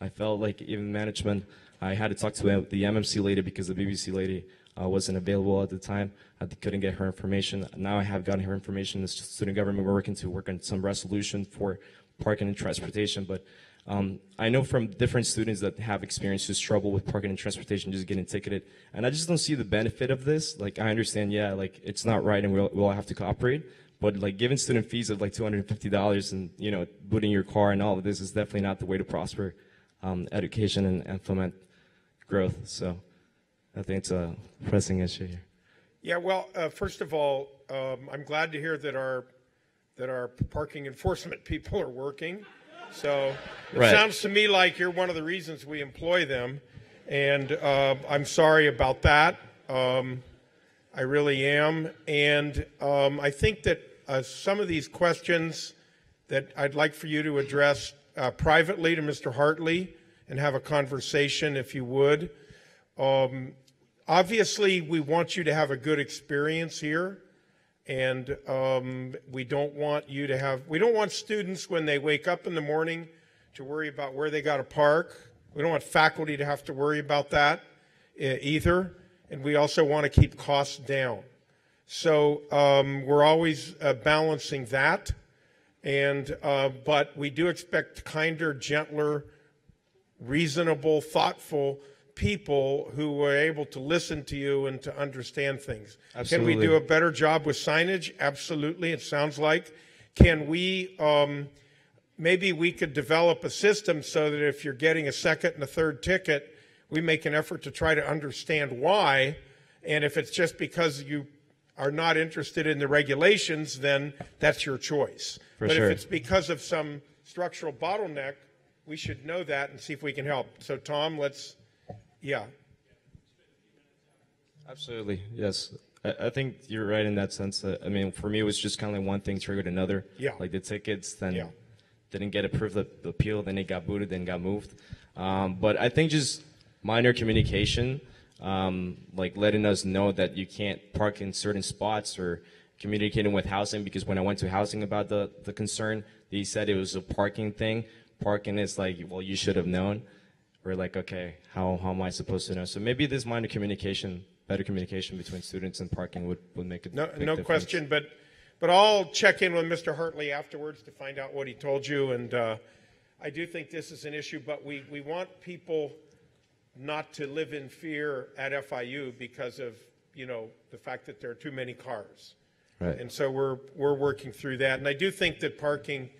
I felt like even management, I had to talk to the MMC lady because the BBC lady uh, wasn't available at the time. I couldn't get her information. Now I have gotten her information. The student government we're working to work on some resolution for parking and transportation. But um, I know from different students that have experienced just trouble with parking and transportation, just getting ticketed, and I just don't see the benefit of this. Like I understand, yeah, like it's not right, and we'll, we'll have to cooperate. But like giving student fees of like two hundred and fifty dollars, and you know, booting your car and all of this is definitely not the way to prosper um, education and implement growth. So I think it's a pressing issue here. Yeah, well, uh, first of all, um, I'm glad to hear that our that our parking enforcement *laughs* people are working. So it Right. sounds to me like you're one of the reasons we employ them, and uh, I'm sorry about that. Um, I really am, and um, I think that uh, some of these questions that I'd like for you to address uh, privately to Mr. Hartley and have a conversation, if you would. Um, obviously, we want you to have a good experience here, and um, we don't want you to have. We don't want students when they wake up in the morning to worry about where they got to park. We don't want faculty to have to worry about that either, and we also want to keep costs down. So um, we're always uh, balancing that, and uh, but we do expect kinder, gentler, reasonable, thoughtful people who were able to listen to you and to understand things. Can we do a better job with signage? Absolutely. It sounds like. Can we? Um, maybe we could develop a system so that if you're getting a second and a third ticket, we make an effort to try to understand why. And if it's just because you are not interested in the regulations, then that's your choice. For but sure. if it's because of some structural bottleneck, we should know that and see if we can help. So, Tom, let's, yeah. Absolutely, yes. I, I think you're right in that sense. That, I mean, for me, it was just kind of like one thing triggered another. Yeah. Like the tickets, then Yeah. didn't get approved the, the appeal, then it got booted, then got moved. Um, but I think just minor communication, um, like letting us know that you can't park in certain spots or communicating with housing because when I went to housing about the, the concern, they said it was a parking thing. Parking is like, well, you should have known. We're like, okay, how, how am I supposed to know? So maybe this minor communication, better communication between students and parking would, would make a No, no difference. question, but, but I'll check in with Mr. Hartley afterwards to find out what he told you. And uh, I do think this is an issue, but we, we want people not to live in fear at FIU because of, you know, the fact that there are too many cars. Right. And so we're, we're working through that. And I do think that parking,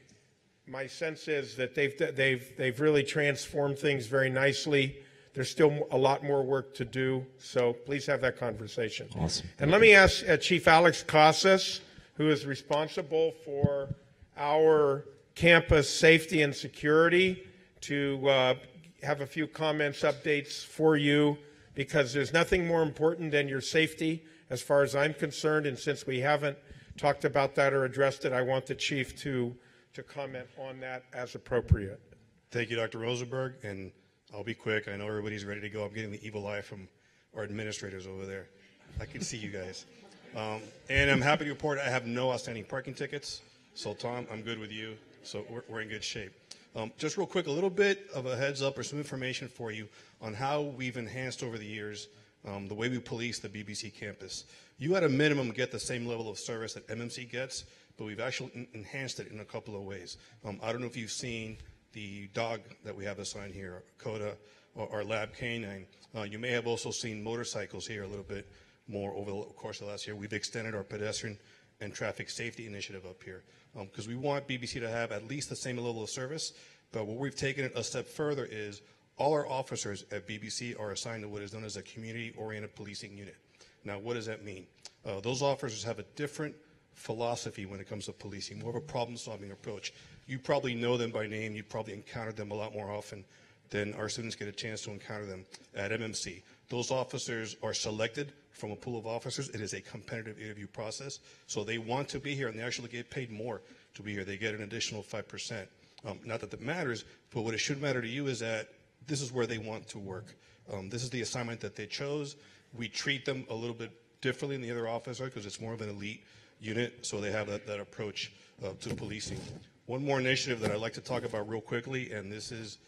my sense is that they've, they've, they've really transformed things very nicely. There's still a lot more work to do, so please have that conversation. Awesome. And let me ask uh, Chief Alex Casas, who is responsible for our campus safety and security, to uh, have a few comments, updates for you, because there's nothing more important than your safety, as far as I'm concerned. And since we haven't talked about that or addressed it, I want the chief to to comment on that as appropriate. Thank you, Dr. Rosenberg, and I'll be quick. I know everybody's ready to go. I'm getting the evil eye from our administrators over there. I can see you guys. Um, and I'm happy to report I have no outstanding parking tickets. So, Tom, I'm good with you. So, we're, we're in good shape. Um, just real quick, a little bit of a heads up or some information for you on how we've enhanced over the years um, the way we police the BBC campus. You, at a minimum, get the same level of service that MMC gets, but we've actually en- enhanced it in a couple of ways. Um, I don't know if you've seen the dog that we have assigned here, Coda, or our lab canine. Uh, you may have also seen motorcycles here a little bit more over the course of the last year. We've extended our pedestrian and traffic safety initiative up here because we want BBC to have at least the same level of service. But what we've taken it a step further is all our officers at BBC are assigned to what is known as a community-oriented policing unit. Now, what does that mean? Uh, those officers have a different philosophy when it comes to policing, more of a problem-solving approach. You probably know them by name. You probably encountered them a lot more often than our students get a chance to encounter them at MMC. Those officers are selected from a pool of officers. It is a competitive interview process. So they want to be here and they actually get paid more to be here. They get an additional 5%. Um, not that that matters, but what it should matter to you is that this is where they want to work. Um, this is the assignment that they chose. We treat them a little bit differently than the other officer because it's more of an elite unit, so they have that, that approach uh, to policing. One more initiative that I'd like to talk about real quickly, and this is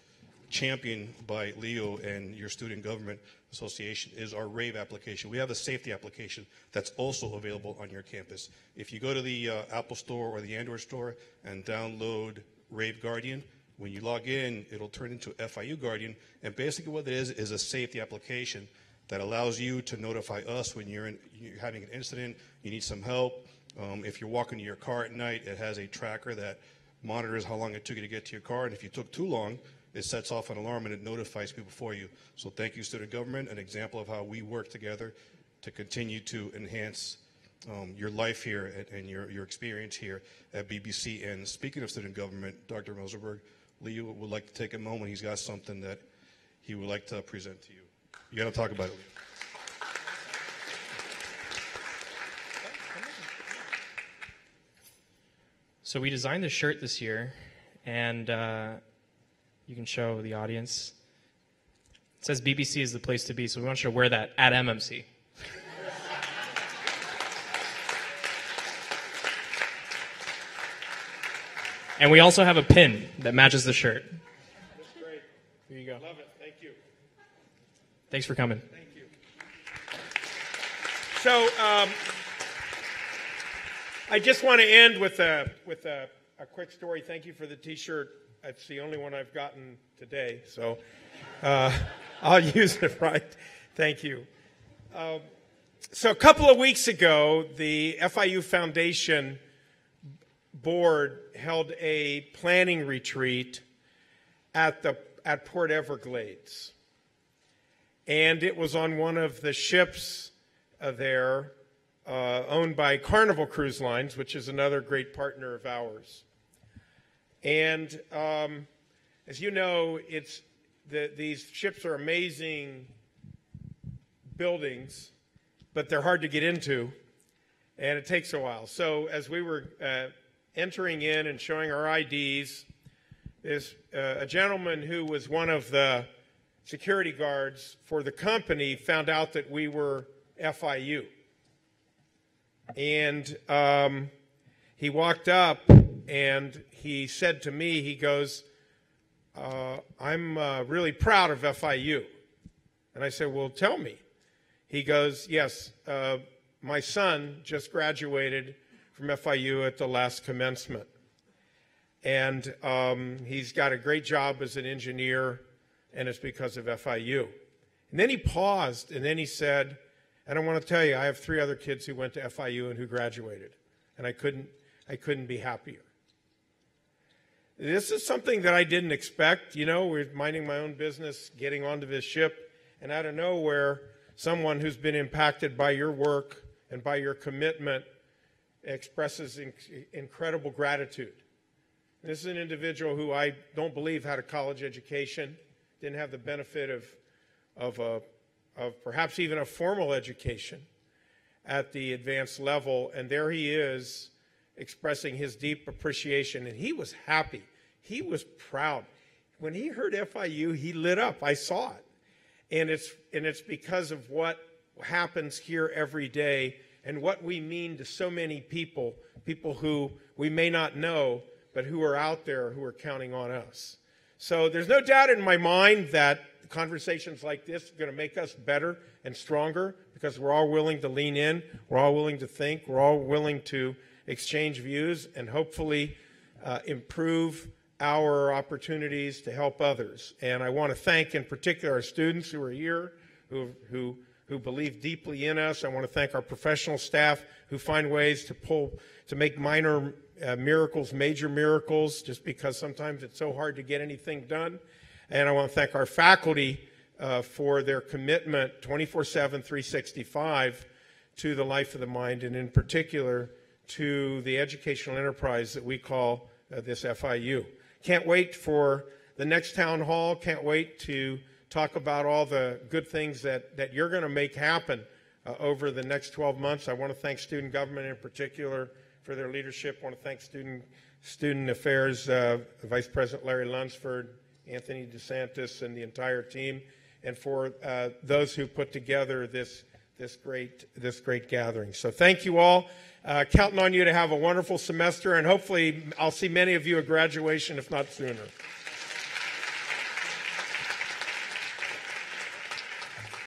championed by Leo and your Student Government Association, is our RAVE application. We have a safety application that's also available on your campus. If you go to the uh, Apple Store or the Android Store and download Rave Guardian, when you log in, it'll turn into FIU Guardian, and basically what it is is a safety application that allows you to notify us when you're, in, you're having an incident, you need some help. Um, if you're walking to your car at night, it has a tracker that monitors how long it took you to get to your car, and if you took too long, it sets off an alarm and it notifies people for you. So thank you, student government, an example of how we work together to continue to enhance um, your life here and, your, your experience here at BBC. And speaking of student government, Dr. Rosenberg, Leo would like to take a moment. He's got something that he would like to present to you. You got to talk about it, Leo. So we designed the shirt this year, and uh, you can show the audience. It says BBC is the place to be, so we want you to wear that at MMC. and we also have a pin that matches the shirt. That's great. Here you go. Love it. Thank you. Thanks for coming. Thank you. So um, I just want to end with a with a, a quick story. Thank you for the T-shirt. It's the only one I've gotten today, so uh, *laughs* I'll use it right. Thank you. Um, so a couple of weeks ago, the FIU Foundation board held a planning retreat at the at Port Everglades, and it was on one of the ships uh, there, uh, owned by Carnival Cruise Lines, which is another great partner of ours. And um, as you know, it's the, these ships are amazing buildings, but they're hard to get into, and it takes a while. So as we were uh, entering in and showing our IDs, is uh, a gentleman who was one of the security guards for the company found out that we were FIU. And um, he walked up and he said to me, he goes, uh, I'm uh, really proud of FIU. And I said, Well, tell me. He goes, Yes, uh, my son just graduated from FIU at the last commencement. And um, he's got a great job as an engineer, and it's because of FIU. And then he paused, and then he said, and I want to tell you, I have three other kids who went to FIU and who graduated, and I couldn't, I couldn't be happier. This is something that I didn't expect. You know, we're minding my own business, getting onto this ship, and out of nowhere, someone who's been impacted by your work and by your commitment expresses inc- incredible gratitude. This is an individual who I don't believe had a college education, didn't have the benefit of, of, a, of perhaps even a formal education at the advanced level, and there he is expressing his deep appreciation, and he was happy. He was proud. When he heard FIU, he lit up. I saw it. And it's, and it's because of what happens here every day and what we mean to so many people, people who we may not know, but who are out there who are counting on us. So there's no doubt in my mind that conversations like this are going to make us better and stronger because we're all willing to lean in, we're all willing to think, we're all willing to exchange views, and hopefully uh, improve our opportunities to help others. And I want to thank, in particular, our students who are here, who, who, who believe deeply in us. I want to thank our professional staff who find ways to pull, to make minor uh, miracles major miracles, just because sometimes it's so hard to get anything done. And I want to thank our faculty uh, for their commitment 24 7, 365 to the life of the mind, and in particular to the educational enterprise that we call uh, this FIU. Can't wait for the next town hall. Can't wait to talk about all the good things that, that you're going to make happen uh, over the next 12 months. I want to thank student government in particular for their leadership. I want to thank student student affairs uh, Vice President Larry Lunsford, Anthony DeSantis, and the entire team, and for uh, those who put together this this great this great gathering. So thank you all. Uh, counting on you to have a wonderful semester, and hopefully I'll see many of you at graduation, if not sooner.